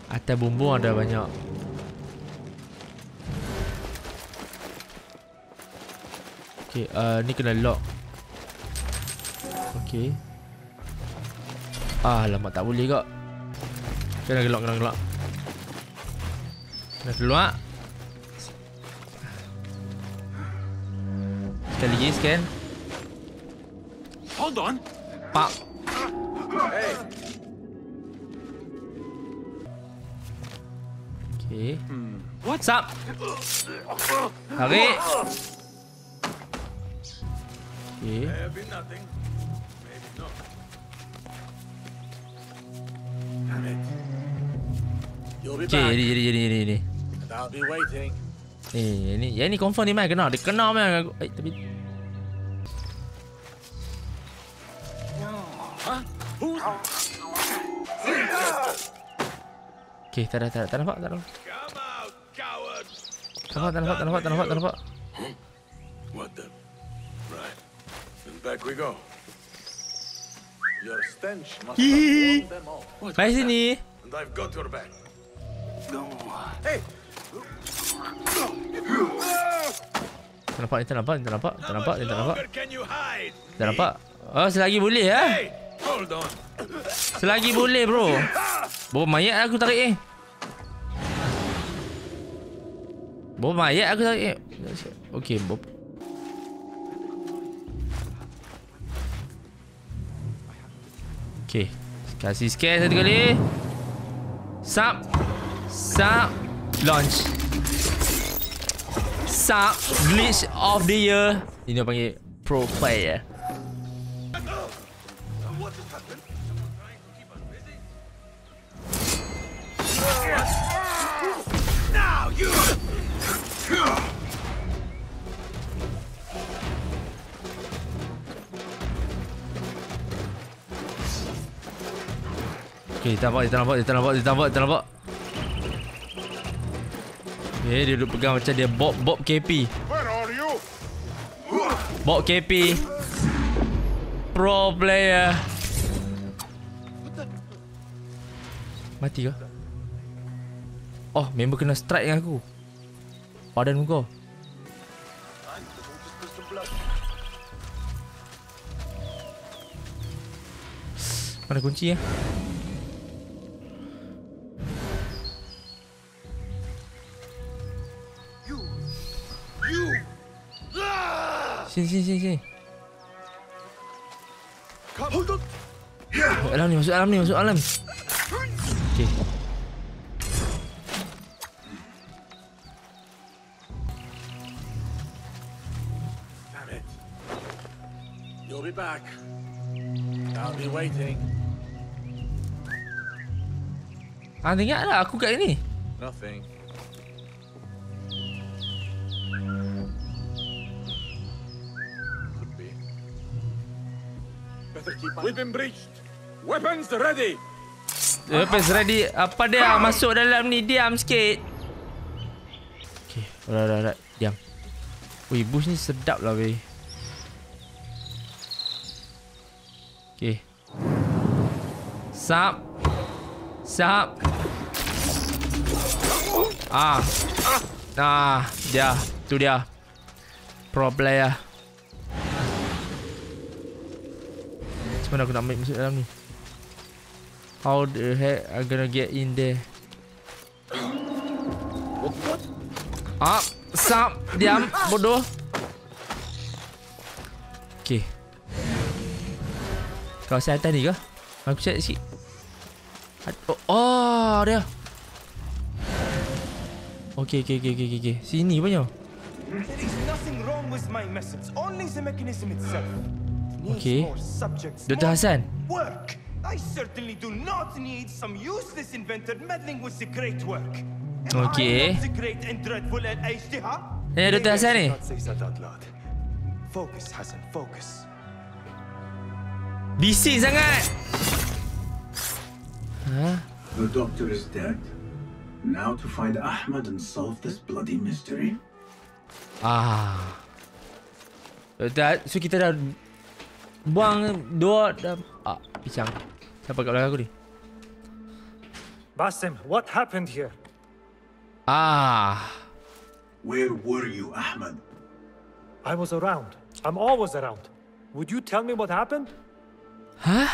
[SPEAKER 1] Atas bumbung ada banyak. Okay, uh, ni kena lock. Okay. Ah, lama tak boleh kak. Kena gelak, kena gelak. Kena keluar. Sekali lagi scan.
[SPEAKER 11] Hold on!
[SPEAKER 1] Pak.
[SPEAKER 11] Hey!
[SPEAKER 1] Okay.
[SPEAKER 11] Hmm. What's
[SPEAKER 1] up? Tarik. Okay.
[SPEAKER 11] Maybe nothing. Maybe not. Damn it. You'll be
[SPEAKER 1] Okay,
[SPEAKER 11] back.
[SPEAKER 1] jadi, jadi, jadi, jadi, jadi.
[SPEAKER 11] And I'll be waiting.
[SPEAKER 1] Ni, ni, yang ni confirm ni mai kena. Dia kena mai aku. Eh, tapi Okay, tak ada, tak ada, tak nampak, tak nampak. Tak nampak, tak nampak, tak nampak, tak nampak, tak nampak.
[SPEAKER 16] What the? Right. Then back we go. Your stench must have them all.
[SPEAKER 1] Mari sini.
[SPEAKER 16] And I've got your back. Hey!
[SPEAKER 1] Tak nampak, tak nampak, tak nampak, tak nampak, tak nampak. Tak nampak. Oh, selagi boleh ya.
[SPEAKER 16] Hold on.
[SPEAKER 1] Selagi boleh, bro. Bawa mayat aku tarik eh. Bawa mayat aku tarik eh. Okey, bawa. Okey. Kasih scan satu kali. Sap. Sap. Launch. Sap. Glitch of the year. Ini orang panggil pro player. Tak nampak, dia tak nampak, dia tak nampak, dia tak nampak, dia tak nampak. Okay, dia duduk pegang macam dia Bob Bob KP. Bob KP. Pro player. Mati ke? Oh, member kena strike dengan aku. Padan kau. Mana kunci ya? Sini sini sini sini.
[SPEAKER 16] Hold on.
[SPEAKER 1] Masuk alam ni, masuk alam ni, masuk alam. Okey.
[SPEAKER 16] It. You'll be back. I'll be waiting.
[SPEAKER 1] Ah, ingat lah aku kat ni.
[SPEAKER 16] Nothing. We've been breached. Weapons ready.
[SPEAKER 1] Weapons ready. Apa dia masuk dalam ni? Diam sikit. Okey, alright, alright, alright. Diam. Ui, bush ni sedap lah weh. Okey. Sap. Sap. Ah. Ah, dia. Tu dia. Pro player. Mana aku nak ambil masuk dalam ni? How the heck I gonna get in there? Ah, sap, diam, bodoh. Okay. Kawasan atas ni ke? Aku cek sikit. Oh, oh dia. Okay, okay, okay, okay, okay. Sini punya.
[SPEAKER 15] There is nothing wrong with my message, only the mechanism itself.
[SPEAKER 1] Okay. Dr. Hassan.
[SPEAKER 15] Work. I certainly do not need some useless inventor meddling with the great work.
[SPEAKER 1] Okay.
[SPEAKER 15] The great and dreadful al-Ijtihad?
[SPEAKER 1] Eh, Dr. Hassan ni.
[SPEAKER 15] Focus, Hassan, focus.
[SPEAKER 1] Bising sangat. Huh?
[SPEAKER 2] The doctor is dead. Now to find Ahmad and solve this bloody mystery.
[SPEAKER 1] Ah. Dah, so kita dah buang dua dah ah, pisang. Siapa kat belakang aku ni?
[SPEAKER 5] Basim, what happened here?
[SPEAKER 1] Ah.
[SPEAKER 2] Where were you, Ahmed?
[SPEAKER 5] I was around. I'm always around. Would you tell me what happened?
[SPEAKER 1] Huh?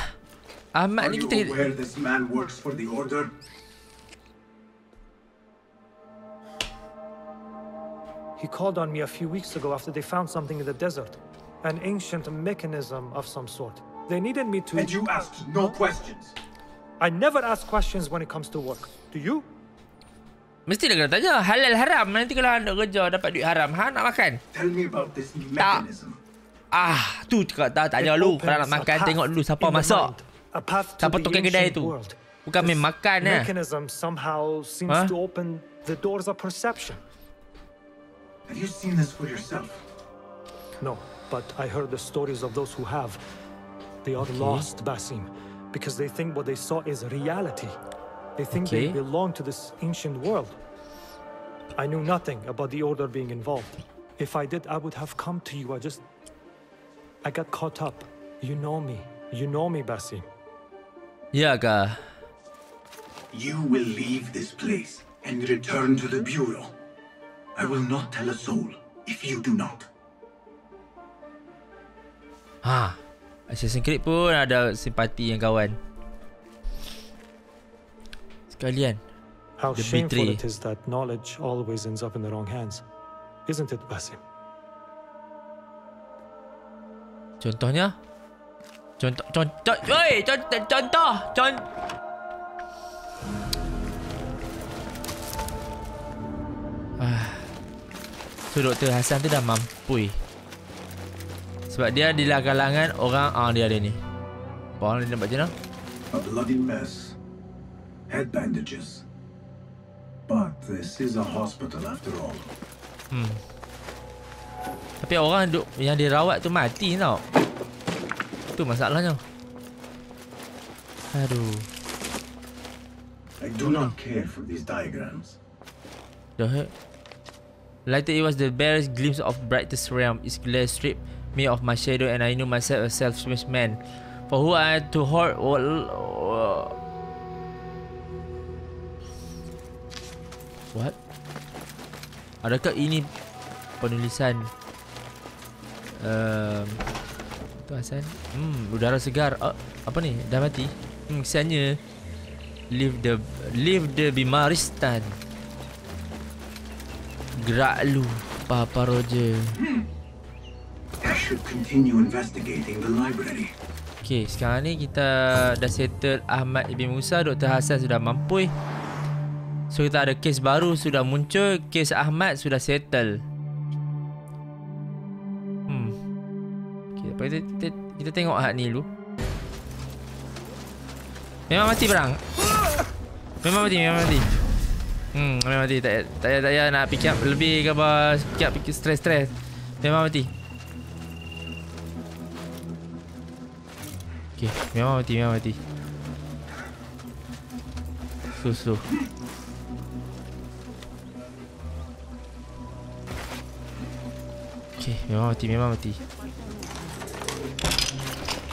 [SPEAKER 1] Ahmad
[SPEAKER 2] Are
[SPEAKER 1] ni
[SPEAKER 2] you
[SPEAKER 1] kita
[SPEAKER 2] aware this man works for the Order?
[SPEAKER 5] He called on me a few weeks ago after they found something in the desert. An ancient mechanism of some sort. They needed me to...
[SPEAKER 2] And you asked no questions?
[SPEAKER 5] I never ask questions when it comes to work. Do you?
[SPEAKER 1] Mesti dah kena tanya halal haram nanti kalau anda kerja dapat duit haram ha nak makan.
[SPEAKER 2] Tell me about this mechanism.
[SPEAKER 1] Ah, tu cakap tak tanya lu kalau nak makan tengok dulu siapa masak. Siapa tukang kedai tu. Bukan main makan eh.
[SPEAKER 5] Mechanism somehow seems
[SPEAKER 1] Huh?
[SPEAKER 5] to open the doors of perception.
[SPEAKER 2] Have you seen this for yourself?
[SPEAKER 5] No, but I heard the stories of those who have. They are lost, Basim, because they think what they saw is reality. They think they belong to this ancient world. I knew nothing about the Order being involved. If I did, I would have come to you. I just. I got caught up. You know me. You know me, Basim.
[SPEAKER 1] Ya ke?
[SPEAKER 2] You will leave this place and return to the Bureau. I will not tell a soul if you do not.
[SPEAKER 1] Ha. Assassin's Creed pun ada simpati yang kawan. Sekalian.
[SPEAKER 5] How
[SPEAKER 1] The
[SPEAKER 5] shameful
[SPEAKER 1] betray.
[SPEAKER 5] it is that knowledge always ends up in the wrong hands. Isn't it, Basim?
[SPEAKER 1] Contohnya? Contoh contoh oi contoh contoh contoh Ah. So Dr. Hassan tu dah mampu Sebab dia di kalangan orang ah dia ada ni. Apa orang dia nampak macam mana?
[SPEAKER 2] A bloody mess. Head bandages. But this is a hospital after all.
[SPEAKER 1] Hmm. Tapi orang duk, yang dirawat tu mati tau. Tu masalahnya. Aduh.
[SPEAKER 2] I do not care for these diagrams.
[SPEAKER 1] The heck? Later it was the barest glimpse of brightest realm. Its glare stripped me of my shadow and I knew myself a selfish man. For who I had to hoard What? Adakah ini penulisan um, Tu Hasan Hmm, udara segar oh, Apa ni? Dah mati? Hmm, kesiannya Leave the Leave the Bimaristan Gerak lu Papa Roger
[SPEAKER 2] I should continue investigating the library.
[SPEAKER 1] Okay, sekarang ni kita dah settle Ahmad Ibn Musa Dr. Hassan sudah mampu So kita ada kes baru sudah muncul Kes Ahmad sudah settle. Hmm. Okay, kita, kita, kita tengok hak ni dulu. Memang mati perang? Memang mati, memang mati. Hmm, memang mati. Tak, payah- tak payah nak fikir lebih ke apa Fikir, fikir stres-stres. Memang mati Okay, memang mati, memang mati Slow, slow Okay, memang mati, memang mati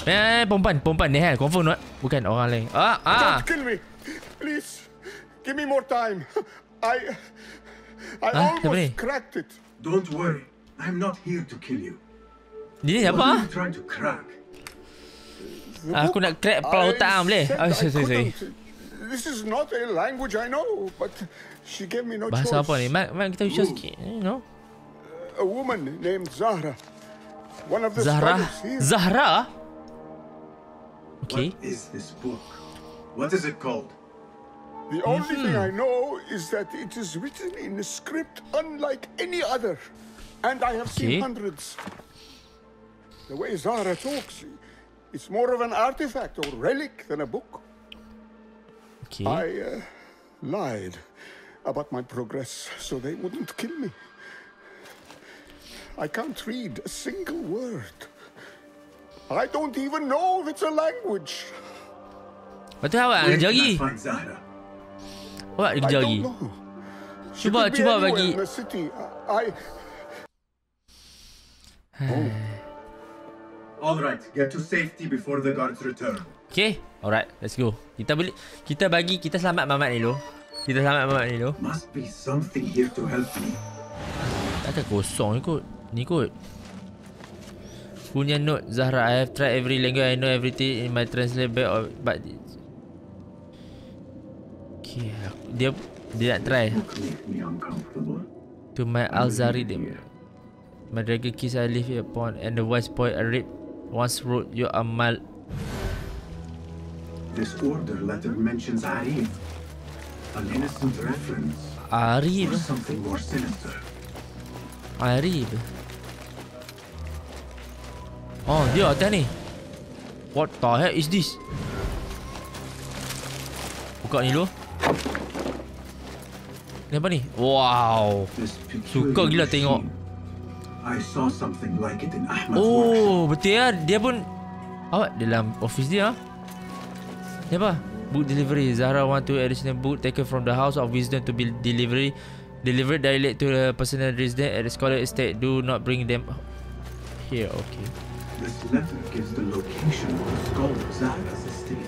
[SPEAKER 1] Eh, perempuan, perempuan ni hal Confirm not? Bukan orang lain Ah, ah
[SPEAKER 20] Don't kill me. Please, give me more time. I... I
[SPEAKER 1] Ah, siapa ni?
[SPEAKER 20] almost cracked it.
[SPEAKER 2] Don't worry. I'm not here to kill you.
[SPEAKER 1] Dia ni
[SPEAKER 2] What
[SPEAKER 1] siapa
[SPEAKER 2] are
[SPEAKER 1] ah?
[SPEAKER 2] you trying to crack?
[SPEAKER 1] Aku nak crack kepala otak ah boleh? Oh, sorry, sorry, sorry.
[SPEAKER 20] This is not a language I know, but she gave me no
[SPEAKER 1] Bahasa
[SPEAKER 20] choice.
[SPEAKER 1] apa ni? Mak, mak kita usah sikit You know?
[SPEAKER 20] A woman named Zahra. One of the
[SPEAKER 1] Zahra. Zahra? Okay
[SPEAKER 2] What is this book? What is it called?
[SPEAKER 20] The only thing
[SPEAKER 1] Hmm.
[SPEAKER 20] I know is that it is written in a script unlike any other. And I have
[SPEAKER 1] Okay.
[SPEAKER 20] seen hundreds. The way Zahra talks, It's more of an artifact or relic than a book.
[SPEAKER 1] Okay.
[SPEAKER 20] I uh, lied about my progress so they wouldn't kill me. I can't read a single word. I don't even know if it's a language.
[SPEAKER 1] What tu awak kerja lagi.
[SPEAKER 2] Find Zahra.
[SPEAKER 1] Awak
[SPEAKER 20] I don't know. She
[SPEAKER 1] Cuba
[SPEAKER 20] could be
[SPEAKER 1] cuba
[SPEAKER 20] anywhere
[SPEAKER 1] bagi
[SPEAKER 20] in the city. I.
[SPEAKER 2] Oh. All right, get to safety before the guards return.
[SPEAKER 1] Okay, alright, let's go. Kita beli, kita bagi, kita selamat Mamat ni dulu. Kita selamat Mamat ni dulu.
[SPEAKER 2] Must be something here to help me.
[SPEAKER 1] Takkan kosong ni kot. Ni kot. Punya note Zahra, I have tried every language, I know everything in my translate back of, but Okay, dia dia nak try. To my Alzari. My dragon kiss I live here upon and the wise boy I read once wrote you are mal
[SPEAKER 2] This order letter mentions Arif. An innocent reference.
[SPEAKER 1] Arif.
[SPEAKER 2] Or something more sinister.
[SPEAKER 1] Arif. Oh, dia atas ni. What the heck is this? Buka ni dulu. Ni apa ni? Wow. Suka gila tengok.
[SPEAKER 2] I saw something like it in Ahmad's workshop.
[SPEAKER 1] Oh, betul ya. Dia pun awak dalam office dia. Ni apa? Book delivery. Zahra want to additional book taken from the house of wisdom to be delivery delivered directly to the personal resident at the scholar estate. Do not bring them here. Okay.
[SPEAKER 2] This letter gives the location of the scholar Zahra's estate.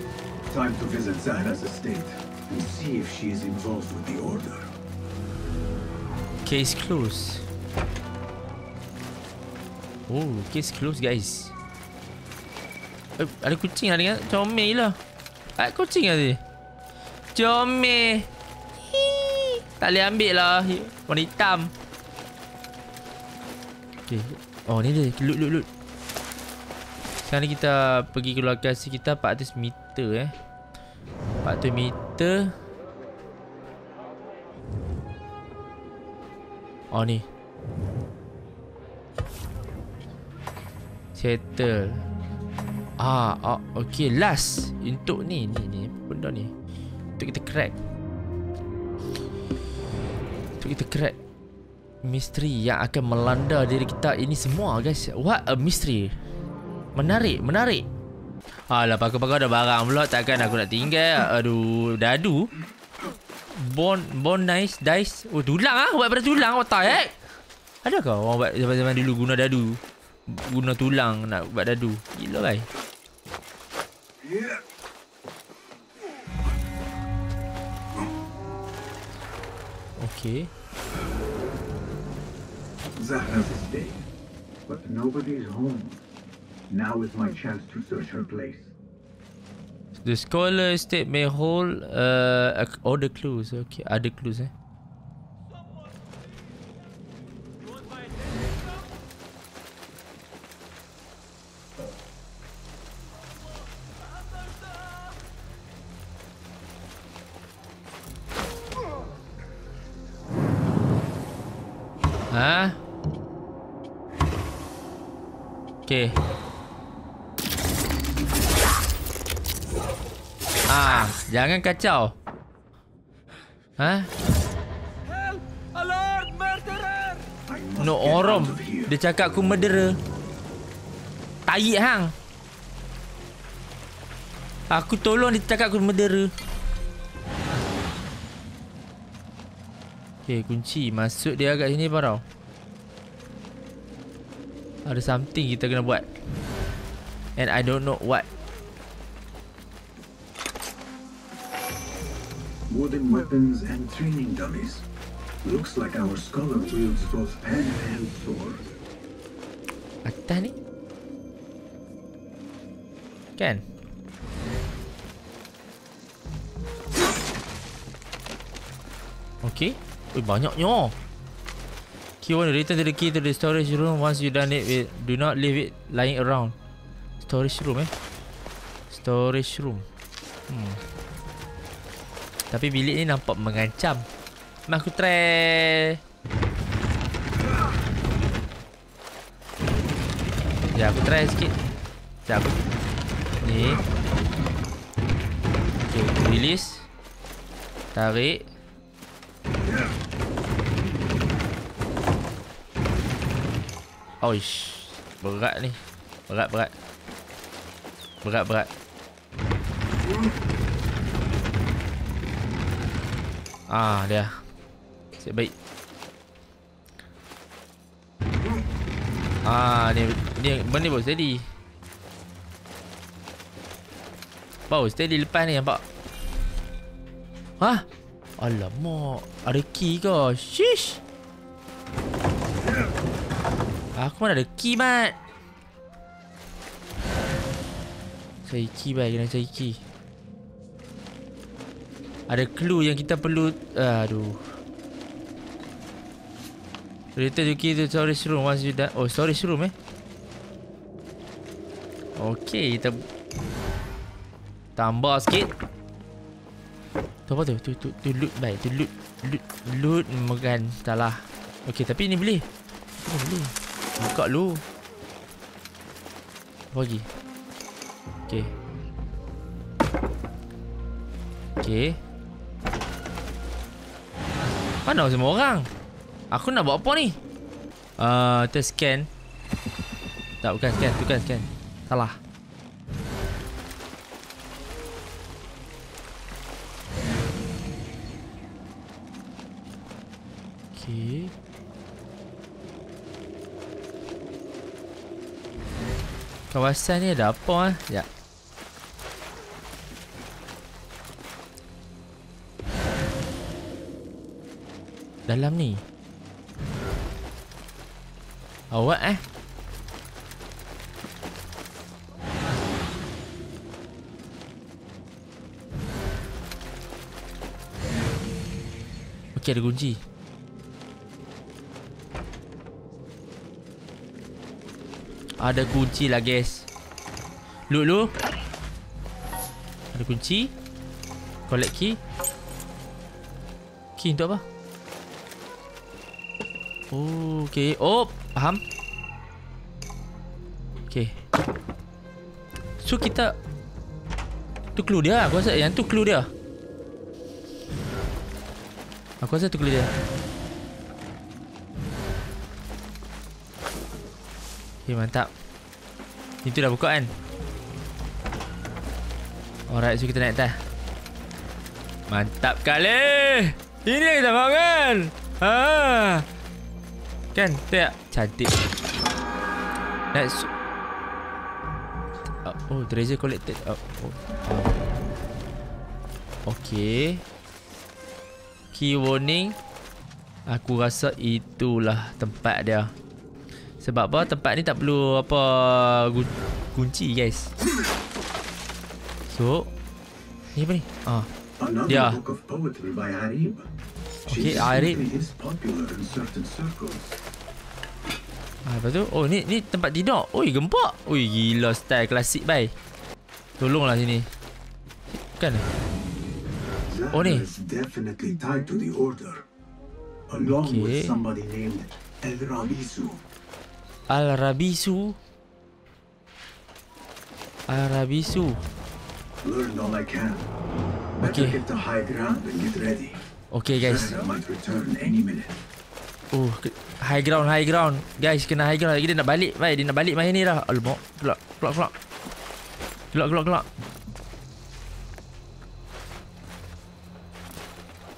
[SPEAKER 2] Time to visit Zahra's estate and see if she is involved with the order.
[SPEAKER 1] Case closed. Oh, case closed guys. Eh, ada kucing ada kan? Comel lah. Ada kucing ada. Comel. Hii. Tak boleh ambil lah. Warna hitam. Okay. Oh ni dia. Loot loot loot. Sekarang ni kita pergi ke lokasi kita 400 meter eh. 400 meter. Oh ni. Settle. Ah, ah okay last untuk ni ni ni benda ni. Untuk kita crack. Untuk kita crack misteri yang akan melanda diri kita ini semua guys. What a mystery. Menarik, menarik. Alah pakai-pakai ada barang pula takkan aku nak tinggal. Aduh, dadu. Bond Bond nice Dice Oh tulang ah Buat pada tulang the heck Adakah orang buat Zaman-zaman dulu guna dadu Guna tulang Nak buat dadu Gila kai Okay
[SPEAKER 2] Zahra's estate. But nobody's home. Now is my chance to search her place.
[SPEAKER 1] The scholar estate may hold uh, all the clues. Okay, other clues eh. Jangan kacau. Ha?
[SPEAKER 11] Alert, murderer!
[SPEAKER 1] No orang Dia cakap aku murderer Tayi hang. Aku tolong dia cakap aku murderer Okay kunci. Masuk dia agak sini parau Ada something kita kena buat. And I don't know what
[SPEAKER 2] Wooden weapons and training dummies. Looks like our scholar wields both pen and sword.
[SPEAKER 1] Atas ni? Kan? Okay Ui banyaknya Key one return to the key to the storage room Once you done it with, Do not leave it lying around. Storage room eh? Storage room. Hmm Tapi bilik ni nampak mengancam Mak aku try Ya aku try sikit Sekejap aku Ni. Okay, release. Tarik. Oish. Berat ni. Berat, berat. Berat, berat. Ah, dia. Siap baik. Ah, ni ni benda ni baru steady. Baru steady lepas ni nampak. Hah? Alamak, ada key ke? Shish. Aku mana ada key, Mat? Cari key, baik. Kena cari key. Ada clue yang kita perlu... Aduh. Return to key to storage room once you done... Oh, storage room eh? Okay, kita... Tambah sikit. Tu apa tu? Tu, tu, tu loot baik. Tu loot. Loot. Loot makan. Salah. Okay, tapi ni boleh. Ni boleh? Buka lu. Apa lagi? Okay. Okay. Mana semua orang? Aku nak buat apa ni? Uh, kita scan. Tak, bukan scan. Bukan scan. Salah. Okay. Kawasan ni ada apa ah? Ya. Dalam ni. Awak eh? Okey ada kunci. Ada kunci lah guys Look lu Ada kunci Collect key Key untuk apa Oh okay Oh faham Okay So kita Tu clue dia Aku rasa yang tu clue dia Aku rasa tu clue dia Okay, mantap. Pintu dah buka kan? Alright, so kita naik atas. Mantap kali! Ini yang kita mahu kan? Kan? Tak? Cantik. Let's... Oh, treasure collected. Oh, oh. oh. Okay. Key warning. Aku rasa itulah tempat dia. Sebab apa tempat ni tak perlu apa kunci guys. So ni apa ni? Ah. Dia. Okay, Arif. Ah, apa tu? Oh, ni ni tempat tidur. Oi, gempak. Oi, gila style klasik bai. Tolonglah sini. Kan? Oh ni. Okay. Al-Rabisu Al-Rabisu
[SPEAKER 2] Learn all I can.
[SPEAKER 1] Okay.
[SPEAKER 2] get to high ground and get ready.
[SPEAKER 1] Okay guys.
[SPEAKER 2] Zana might return any minute.
[SPEAKER 1] Oh, high ground, high ground. Guys, kena high ground lagi. Dia nak balik. Baik, dia nak balik main ni dah. Alamak. Kelak, kelak, kelak. Kelak, kelak, kelak.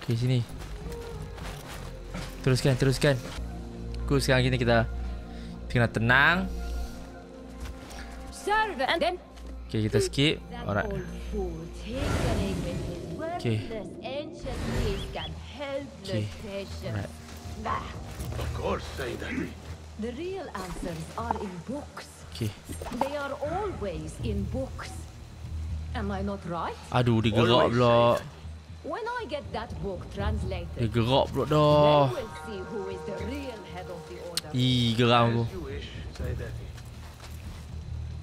[SPEAKER 1] Okay, sini. Teruskan, teruskan. Aku sekarang kita kita kena tenang. Okay, kita skip. Alright. Okay. Okay. Alright.
[SPEAKER 16] Of course, say that.
[SPEAKER 8] The real answers are in books.
[SPEAKER 1] Okay.
[SPEAKER 8] They are always in books. Am I not right?
[SPEAKER 1] Aduh, dia gerak pula.
[SPEAKER 8] When I get that book translated,
[SPEAKER 1] Dia gerak pula
[SPEAKER 8] then
[SPEAKER 1] dah.
[SPEAKER 8] we'll see who is the real head of the order.
[SPEAKER 1] Ih, geram aku.
[SPEAKER 16] You wish, say that.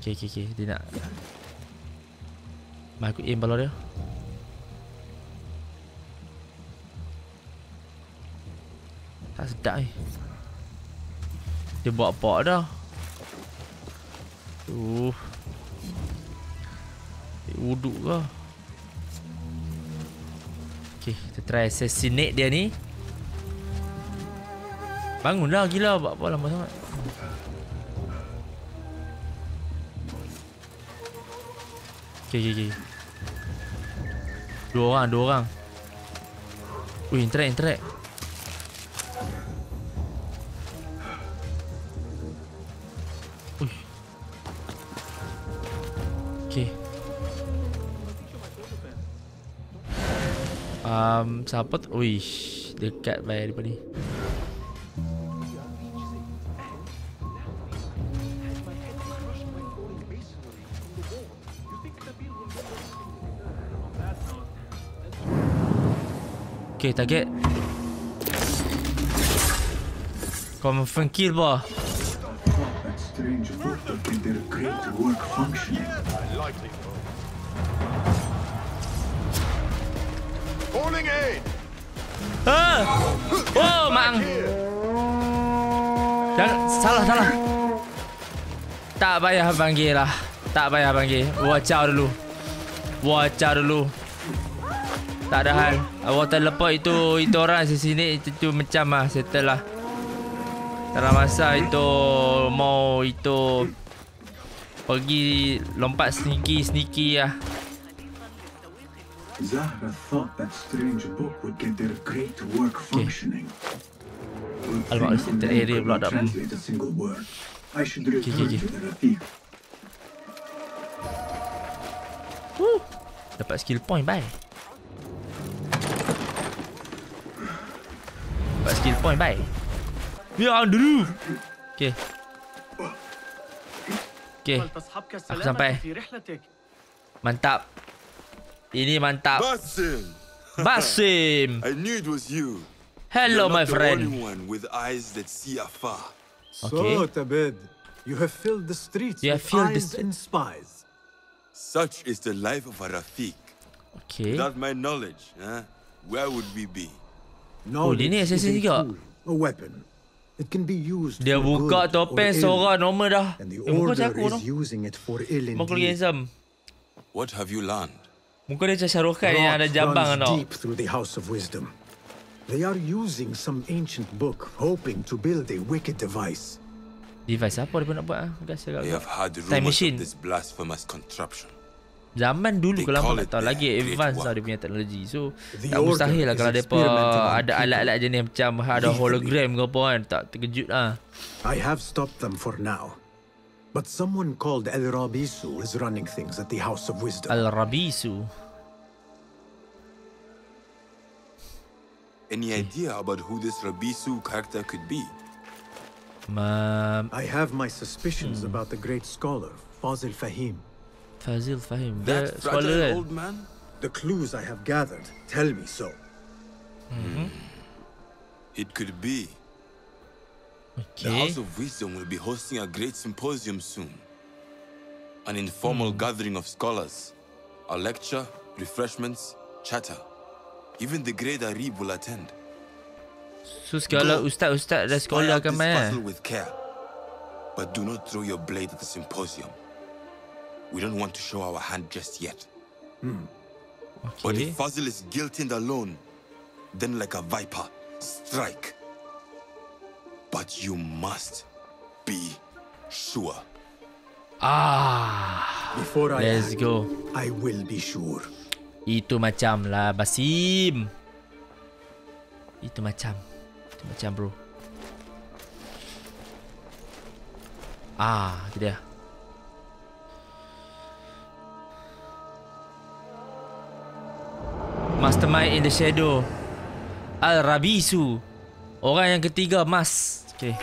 [SPEAKER 1] Okay, okay, okay. Dia nak... Mai aku aim bala dia. Tak sedap ni. Dia buat apa dah? Uh. Wuduk ke? Okay, kita try assassinate dia ni. Bangun dah gila. Buat apa lama sangat. Okay, okay, okay. Dua orang, dua orang. Ui, interact, interact. Um, siapa tu? Uish, dekat bayar daripada ni. Okay, target. Confirm kill.
[SPEAKER 2] That strange that did their great work functioning.
[SPEAKER 20] Calling
[SPEAKER 1] Ah! Oh, mang. Jangan salah salah. Tak payah panggil lah. Tak payah panggil. Watch out dulu. Watch out dulu. Tak ada hal. Awak teleport itu itu orang di sini itu, itu macam lah settle lah. Ada masa itu mau itu pergi lompat sneaky sneaky lah.
[SPEAKER 2] Zahra thought that strange book would get their great work functioning.
[SPEAKER 1] Alamak, ada
[SPEAKER 2] center
[SPEAKER 1] area pula dah Okay, okay, okay. Dapat skill point, bye. Dapat skill point, bye. We dulu. Okay. Okay. Aku sampai. Mantap. Ini mantap.
[SPEAKER 10] Basim!
[SPEAKER 1] Basim!
[SPEAKER 10] I knew it was you.
[SPEAKER 1] Hello,
[SPEAKER 10] You're
[SPEAKER 1] my
[SPEAKER 10] not
[SPEAKER 1] friend.
[SPEAKER 10] The only one with eyes that see afar.
[SPEAKER 2] So, Tabed, you have filled the streets
[SPEAKER 10] You have
[SPEAKER 2] with
[SPEAKER 10] filled the
[SPEAKER 2] eyes and spies.
[SPEAKER 10] Such is the life of a Rafiq.
[SPEAKER 1] Okay.
[SPEAKER 10] Without my knowledge, huh, where would we be?
[SPEAKER 2] Knowledge
[SPEAKER 1] dia ni
[SPEAKER 2] is
[SPEAKER 1] assassin
[SPEAKER 2] a
[SPEAKER 1] juga.
[SPEAKER 2] A weapon. It can be used
[SPEAKER 1] Dia buka topeng seorang normal dah.
[SPEAKER 2] And the
[SPEAKER 1] Eh,
[SPEAKER 2] order
[SPEAKER 1] aku
[SPEAKER 2] is
[SPEAKER 1] tu.
[SPEAKER 2] using it
[SPEAKER 1] handsome.
[SPEAKER 10] What have you learned?
[SPEAKER 1] Muka dia macam Shahrukh Khan yang ada
[SPEAKER 2] runs
[SPEAKER 1] tau.
[SPEAKER 2] deep through the House of Wisdom. They are using some ancient book, hoping to build a wicked device.
[SPEAKER 1] Device apa dia nak buat ah? Rasa agak
[SPEAKER 10] I have heard
[SPEAKER 1] Time
[SPEAKER 10] rumors
[SPEAKER 1] machine.
[SPEAKER 10] of this blasphemous contraption.
[SPEAKER 1] Zaman dulu
[SPEAKER 10] They
[SPEAKER 1] kalau
[SPEAKER 10] call
[SPEAKER 1] tak tahu lagi advance lah dia punya teknologi. So
[SPEAKER 2] The
[SPEAKER 1] tak mustahil lah kalau depa ada alat-alat jenis macam ada
[SPEAKER 2] Lethally.
[SPEAKER 1] hologram ke apa kan. Tak terkejut lah.
[SPEAKER 2] I have stopped them for now. But someone called El Rabisu is running things at the House of Wisdom.
[SPEAKER 1] Al-Rabisu.
[SPEAKER 10] Any idea about who this Rabisu character could be?
[SPEAKER 1] Ma
[SPEAKER 2] I have my suspicions hmm. about the great scholar, Fazil Fahim.
[SPEAKER 1] Fazil Fahim. Dia
[SPEAKER 10] That
[SPEAKER 1] scholar
[SPEAKER 10] fragile old man?
[SPEAKER 2] The clues I have gathered tell me so. Mm-hmm. Hmm.
[SPEAKER 10] It could be. The House of Wisdom will be hosting a great symposium soon. An informal hmm. gathering of scholars. A lecture, refreshments, chatter. Even the great Arib will attend.
[SPEAKER 1] So segala ustaz-ustaz dan
[SPEAKER 10] Spy
[SPEAKER 1] sekolah
[SPEAKER 10] out
[SPEAKER 1] akan
[SPEAKER 10] this puzzle with care. But do not throw your blade at the symposium. We don't want to show our hand just yet. Hmm. But
[SPEAKER 1] Okay.
[SPEAKER 10] if Fazil is guilty and alone, then like a viper, strike. But you must be sure.
[SPEAKER 1] Ah.
[SPEAKER 2] Before I
[SPEAKER 1] Let's
[SPEAKER 2] act,
[SPEAKER 1] go.
[SPEAKER 2] I will be sure.
[SPEAKER 1] Itu macam lah Basim. Itu macam. Itu macam bro. Ah, itu dia. Mastermind in the shadow. Al Rabisu. Orang yang ketiga Mas. Okay.